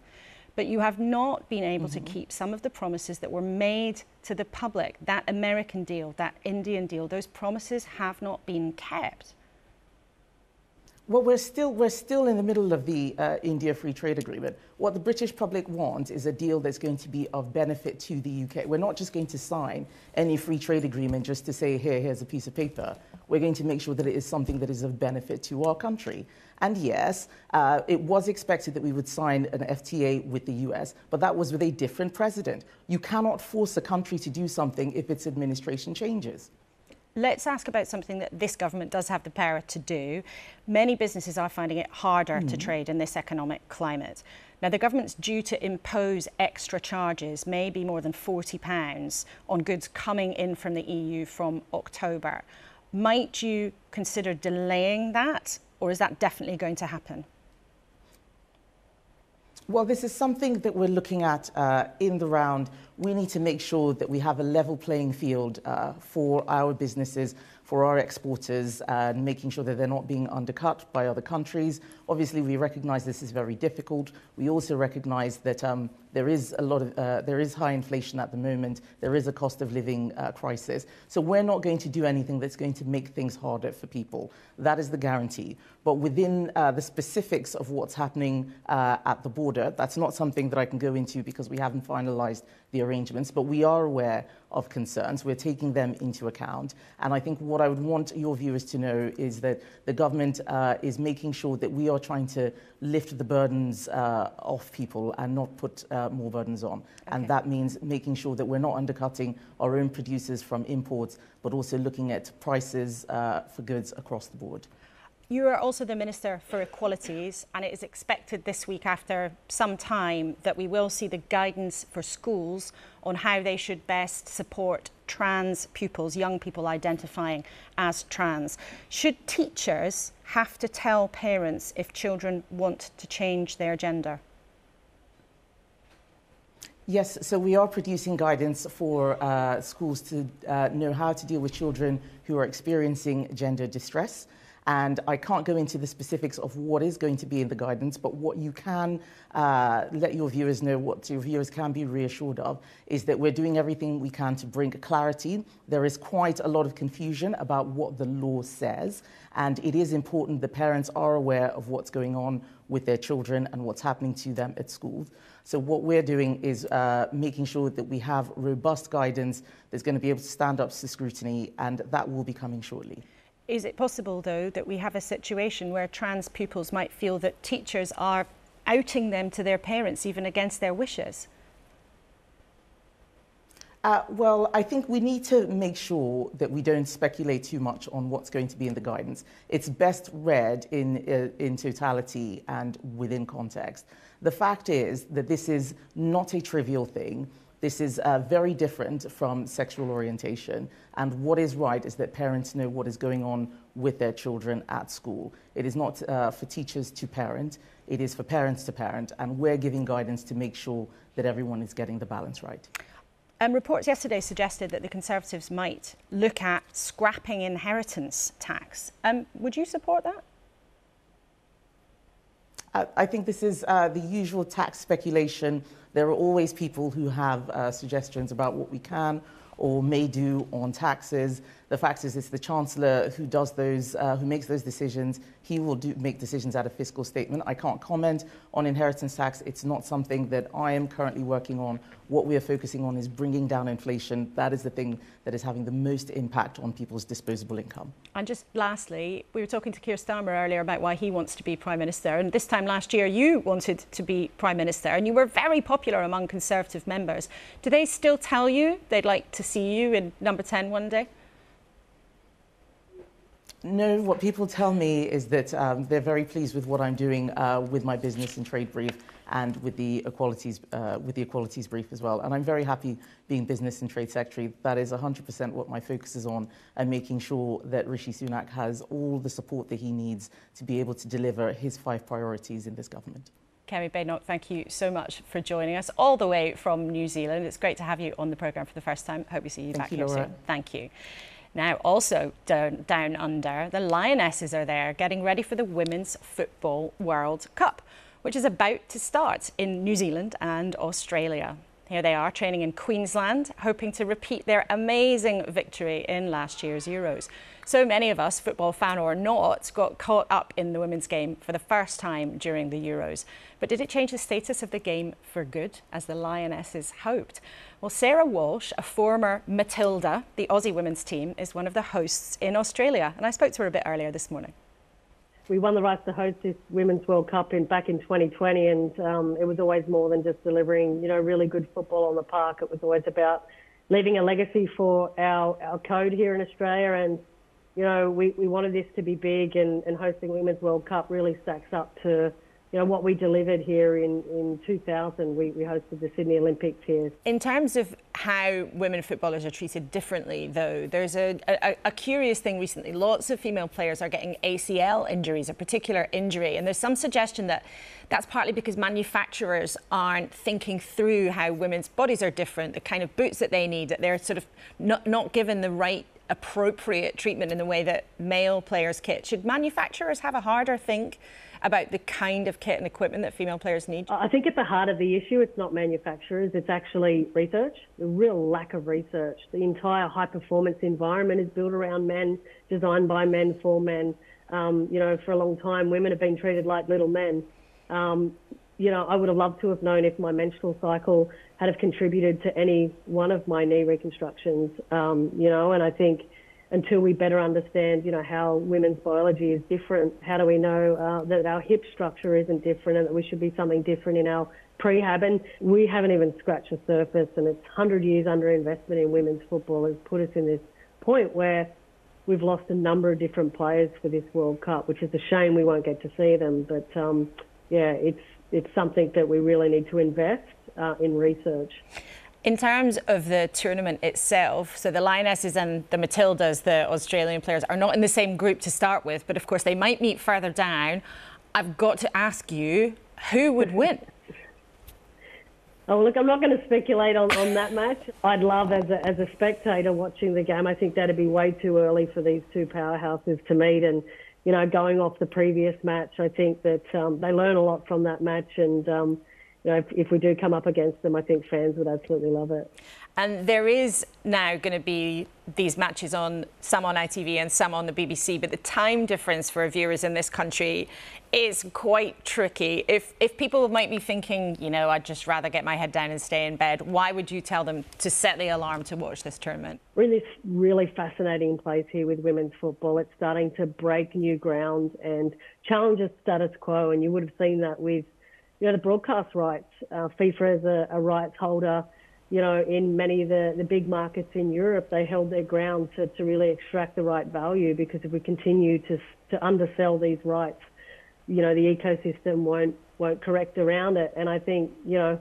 but you have not been able mm-hmm. to keep some of the promises that were made to the public. That American deal, that Indian deal, those promises have not been kept. Well, we're still, we're still in the middle of the uh, India Free Trade Agreement. What the British public want is a deal that's going to be of benefit to the UK. We're not just going to sign any free trade agreement just to say, here, here's a piece of paper. We're going to make sure that it is something that is of benefit to our country. And yes, uh, it was expected that we would sign an FTA with the US, but that was with a different president. You cannot force a country to do something if its administration changes. Let's ask about something that this government does have the power to do. Many businesses are finding it harder mm. to trade in this economic climate. Now, the government's due to impose extra charges, maybe more than £40, on goods coming in from the EU from October. Might you consider delaying that, or is that definitely going to happen? Well, this is something that we're looking at uh, in the round. We need to make sure that we have a level playing field uh, for our businesses, for our exporters, and making sure that they're not being undercut by other countries. Obviously, we recognize this is very difficult. We also recognize that um, there is a lot of uh, there is high inflation at the moment. There is a cost of living uh, crisis. So we're not going to do anything that's going to make things harder for people. That is the guarantee. But within uh, the specifics of what's happening uh, at the border, that's not something that I can go into because we haven't finalised the arrangements. But we are aware of concerns. We're taking them into account. And I think what I would want your viewers to know is that the government uh, is making sure that we are trying to lift the burdens uh, off people and not put uh, more burdens on. Okay. And that means making sure that we're not undercutting our own producers from imports, but also looking at prices uh, for goods across the board. You are also the Minister for Equalities, and it is expected this week, after some time, that we will see the guidance for schools on how they should best support trans pupils, young people identifying as trans. Should teachers have to tell parents if children want to change their gender? Yes, so we are producing guidance for uh, schools to uh, know how to deal with children who are experiencing gender distress. And I can't go into the specifics of what is going to be in the guidance, but what you can uh, let your viewers know, what your viewers can be reassured of, is that we're doing everything we can to bring clarity. There is quite a lot of confusion about what the law says, and it is important that parents are aware of what's going on with their children and what's happening to them at school. So what we're doing is uh, making sure that we have robust guidance that's going to be able to stand up to scrutiny, and that will be coming shortly. Is it possible, though, that we have a situation where trans pupils might feel that teachers are outing them to their parents, even against their wishes? Uh, well, I think we need to make sure that we don't speculate too much on what's going to be in the guidance. It's best read in, uh, in totality and within context. The fact is that this is not a trivial thing. This is uh, very different from sexual orientation. And what is right is that parents know what is going on with their children at school. It is not uh, for teachers to parent, it is for parents to parent. And we're giving guidance to make sure that everyone is getting the balance right. Um, reports yesterday suggested that the Conservatives might look at scrapping inheritance tax. Um, would you support that? I think this is uh, the usual tax speculation there are always people who have uh, suggestions about what we can or may do on taxes. The fact is, it's the Chancellor who does those, uh, who makes those decisions. He will do, make decisions at a fiscal statement. I can't comment on inheritance tax. It's not something that I am currently working on. What we are focusing on is bringing down inflation. That is the thing that is having the most impact on people's disposable income. And just lastly, we were talking to Keir Starmer earlier about why he wants to be Prime Minister. And this time last year, you wanted to be Prime Minister and you were very popular among Conservative members. Do they still tell you they'd like to see you in number 10 one day? No, what people tell me is that um, they're very pleased with what I'm doing uh, with my business and trade brief and with the equalities uh, with the equalities brief as well. And I'm very happy being business and trade secretary. That is 100% what my focus is on, and making sure that Rishi Sunak has all the support that he needs to be able to deliver his five priorities in this government. Kemi Badenoch, thank you so much for joining us all the way from New Zealand. It's great to have you on the programme for the first time. Hope we see you Thank back you, here Laura. soon. Thank you. Now, also down, down under, the Lionesses are there getting ready for the Women's Football World Cup, which is about to start in New Zealand and Australia. Here they are training in Queensland, hoping to repeat their amazing victory in last year's Euros. So many of us, football fan or not, got caught up in the women's game for the first time during the Euros. But did it change the status of the game for good, as the Lionesses hoped? Well, Sarah Walsh, a former Matilda, the Aussie women's team, is one of the hosts in Australia. And I spoke to her a bit earlier this morning. We won the rights to host this Women's World Cup in back in 2020, and um, it was always more than just delivering, you know, really good football on the park. It was always about leaving a legacy for our, our code here in Australia, and you know, we, we wanted this to be big, and, and hosting Women's World Cup really stacks up to you know, what we delivered here in, in 2000. We, we hosted the Sydney Olympics here. In terms of how women footballers are treated differently, though, there's a, a, a, curious thing recently. Lots of female players are getting ACL injuries, a particular injury, and there's some suggestion that that's partly because manufacturers aren't thinking through how women's bodies are different, the kind of boots that they need, that they're sort of not, not given the right appropriate treatment in the way that male players kit. Should manufacturers have a harder think about the kind of kit and equipment that female players need? I think at the heart of the issue, it's not manufacturers, it's actually research, the real lack of research. The entire high performance environment is built around men, designed by men for men. Um, you know, for a long time, women have been treated like little men. Um, you know, I would have loved to have known if my menstrual cycle had have contributed to any one of my knee reconstructions, um, you know, and I think until we better understand, you know, how women's biology is different, how do we know uh, that our hip structure isn't different and that we should be something different in our prehab? And we haven't even scratched the surface, and it's 100 years under investment in women's football has put us in this point where we've lost a number of different players for this World Cup, which is a shame we won't get to see them. But um, yeah, it's it's something that we really need to invest uh, in research. In terms of the tournament itself, so the Lionesses and the Matildas, the Australian players, are not in the same group to start with, but of course they might meet further down. I've got to ask you, who would win? Oh, look, I'm not going to speculate on, on that match. I'd love, as a, as a spectator watching the game, I think that'd be way too early for these two powerhouses to meet. And, you know, going off the previous match, I think that um, they learn a lot from that match. And, um, you know, if, if we do come up against them, I think fans would absolutely love it. And there is now going to be these matches on some on ITV and some on the BBC, but the time difference for viewers in this country is quite tricky. If if people might be thinking, you know, I'd just rather get my head down and stay in bed, why would you tell them to set the alarm to watch this tournament? We're in this really fascinating place here with women's football. It's starting to break new ground and challenge the status quo, and you would have seen that with you know, the broadcast rights. Uh, FIFA is a, a rights holder. You know, in many of the, the big markets in Europe, they held their ground to, to really extract the right value because if we continue to, to undersell these rights, you know, the ecosystem won't, won't correct around it. And I think, you know,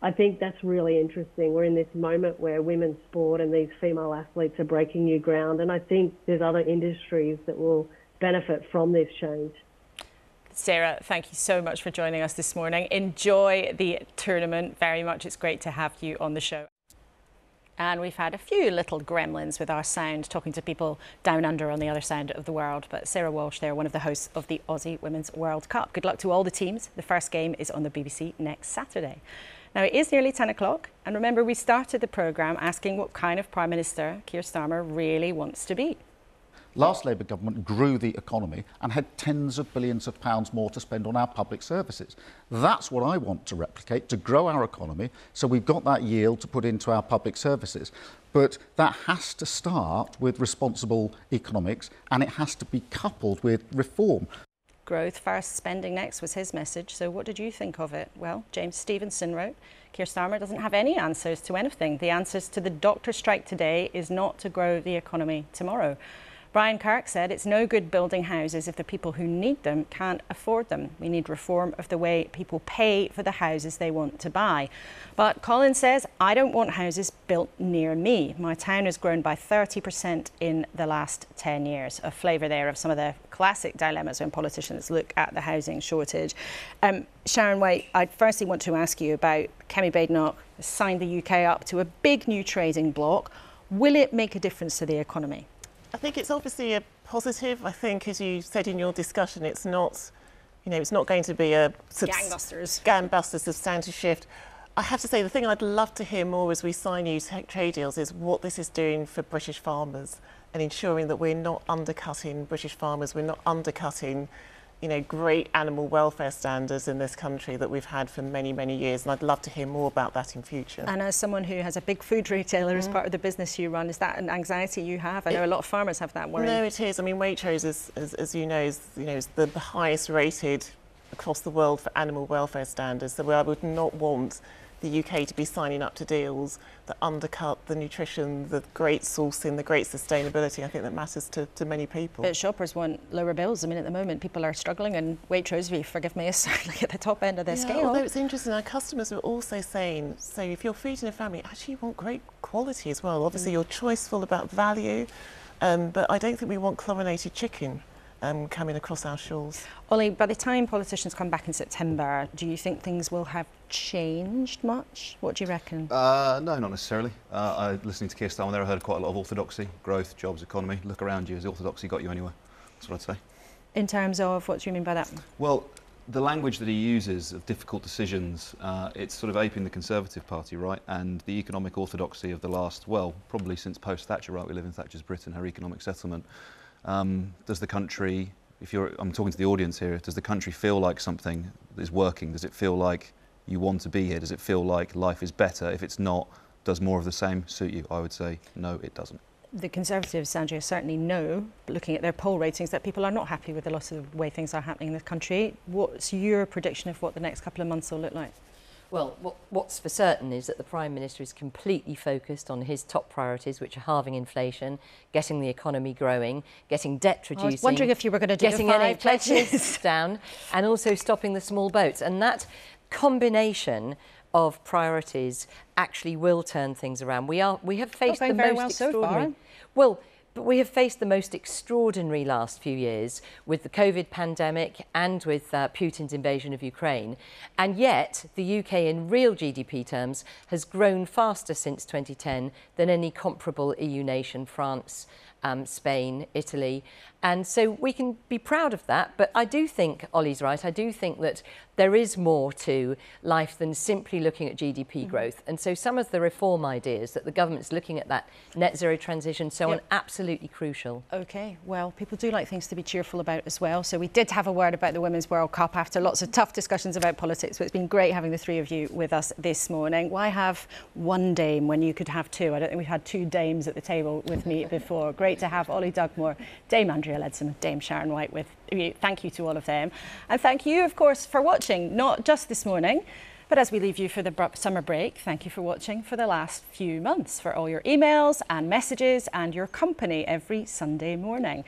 I think that's really interesting. We're in this moment where women's sport and these female athletes are breaking new ground. And I think there's other industries that will benefit from this change. Sarah, thank you so much for joining us this morning. Enjoy the tournament very much. It's great to have you on the show. And we've had a few little gremlins with our sound, talking to people down under on the other side of the world. But Sarah Walsh, there, one of the hosts of the Aussie Women's World Cup. Good luck to all the teams. The first game is on the BBC next Saturday. Now, it is nearly 10 o'clock, and remember, we started the programme asking what kind of Prime Minister Keir Starmer really wants to be. Last Labour government grew the economy and had tens of billions of pounds more to spend on our public services. That's what I want to replicate, to grow our economy, so we've got that yield to put into our public services. But that has to start with responsible economics and it has to be coupled with reform. Growth first, spending next was his message. So, what did you think of it? Well, James Stevenson wrote Keir Starmer doesn't have any answers to anything. The answers to the doctor strike today is not to grow the economy tomorrow. Brian Kirk said it's no good building houses if the people who need them can't afford them. We need reform of the way people pay for the houses they want to buy. But Colin says, I don't want houses built near me. My town has grown by 30% in the last 10 years. A flavour there of some of the classic dilemmas when politicians look at the housing shortage. Um, Sharon White, I firstly want to ask you about Kemi Badenoch signed the UK up to a big new trading bloc. Will it make a difference to the economy? I think it's obviously a positive. I think, as you said in your discussion, it's not, you know, it's not going to be a gangbusters, gangbusters substantive shift. I have to say, the thing I'd love to hear more as we sign new trade deals is what this is doing for British farmers and ensuring that we're not undercutting British farmers, we're not undercutting you know, great animal welfare standards in this country that we've had for many, many years. And I'd love to hear more about that in future. And as someone who has a big food retailer mm. as part of the business you run, is that an anxiety you have? I know it, a lot of farmers have that worry. No, it is. I mean, Waitrose, is, as, as you know, is, you know, is the highest rated across the world for animal welfare standards. So I would not want the UK to be signing up to deals that undercut the nutrition, the great sourcing, the great sustainability. I think that matters to, to many people. But shoppers want lower bills. I mean, at the moment, people are struggling, and Waitrose, if forgive me, is certainly at the top end of their yeah, scale. Although it's interesting, our customers are also saying, so if you're feeding a family, actually you want great quality as well. Obviously, mm. you're choiceful about value, um, but I don't think we want chlorinated chicken um, coming across our shores. Oli, by the time politicians come back in September, do you think things will have changed much? What do you reckon? Uh, no, not necessarily. Uh, I, listening to Keir Starmer there, I heard quite a lot of orthodoxy, growth, jobs, economy. Look around you. Has orthodoxy got you anywhere? That's what I'd say. In terms of, what do you mean by that? Well, the language that he uses of difficult decisions, uh, it's sort of aping the Conservative Party, right? And the economic orthodoxy of the last, well, probably since post-Thatcher, right? We live in Thatcher's Britain, her economic settlement. Um, does the country, if you're, I'm talking to the audience here, does the country feel like something is working? Does it feel like you want to be here? Does it feel like life is better? If it's not, does more of the same suit you? I would say no, it doesn't. The Conservatives, Andrea, certainly know, looking at their poll ratings, that people are not happy with a lot of the way things are happening in the country. What's your prediction of what the next couple of months will look like? Well, what, what's for certain is that the Prime Minister is completely focused on his top priorities, which are halving inflation, getting the economy growing, getting debt reducing. I was wondering if you were going to do getting NHS down, and also stopping the small boats. And that combination of priorities actually will turn things around. We are we have faced the most well extraordinary. So well, but we have faced the most extraordinary last few years with the COVID pandemic and with uh, Putin's invasion of Ukraine. And yet, the UK in real GDP terms has grown faster since 2010 than any comparable EU nation, France, um, Spain, Italy. And so we can be proud of that. But I do think, Oli's right, I do think that there is more to life than simply looking at GDP mm-hmm. growth. And so some of the reform ideas that the government's looking at that net zero transition, so yep. on, absolutely crucial. OK, well, people do like things to be cheerful about as well. So we did have a word about the Women's World Cup after lots of tough discussions about politics. But it's been great having the three of you with us this morning. Why have one dame when you could have two? I don't think we've had two dames at the table with me before. Great to have Oli Dugmore, Dame Andrea Leadsom, Dame Sharon White with you. Thank you to all of them. And thank you, of course, for watching, not just this morning, but as we leave you for the summer break, thank you for watching for the last few months, for all your emails and messages and your company every Sunday morning.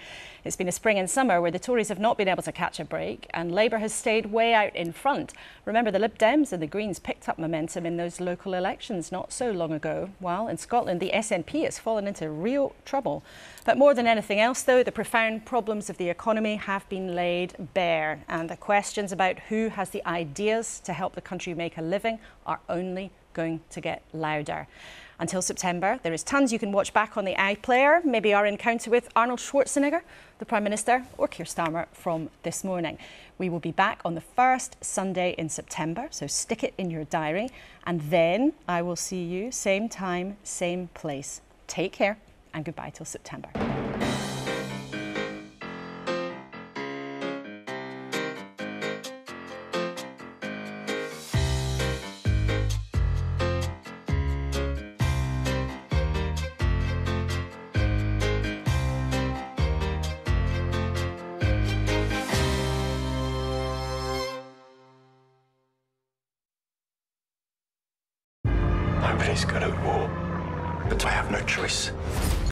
It's been a spring and summer where the Tories have not been able to catch a break and Labour has stayed way out in front. Remember, the Lib Dems and the Greens picked up momentum in those local elections not so long ago, while in Scotland the SNP has fallen into real trouble. But more than anything else, though, the profound problems of the economy have been laid bare, and the questions about who has the ideas to help the country make a living are only going to get louder. Until September, there is tons you can watch back on the iPlayer, maybe our encounter with Arnold Schwarzenegger, the Prime Minister, or Keir Starmer from this morning. We will be back on the first Sunday in September, so stick it in your diary. And then I will see you same time, same place. Take care and goodbye till September.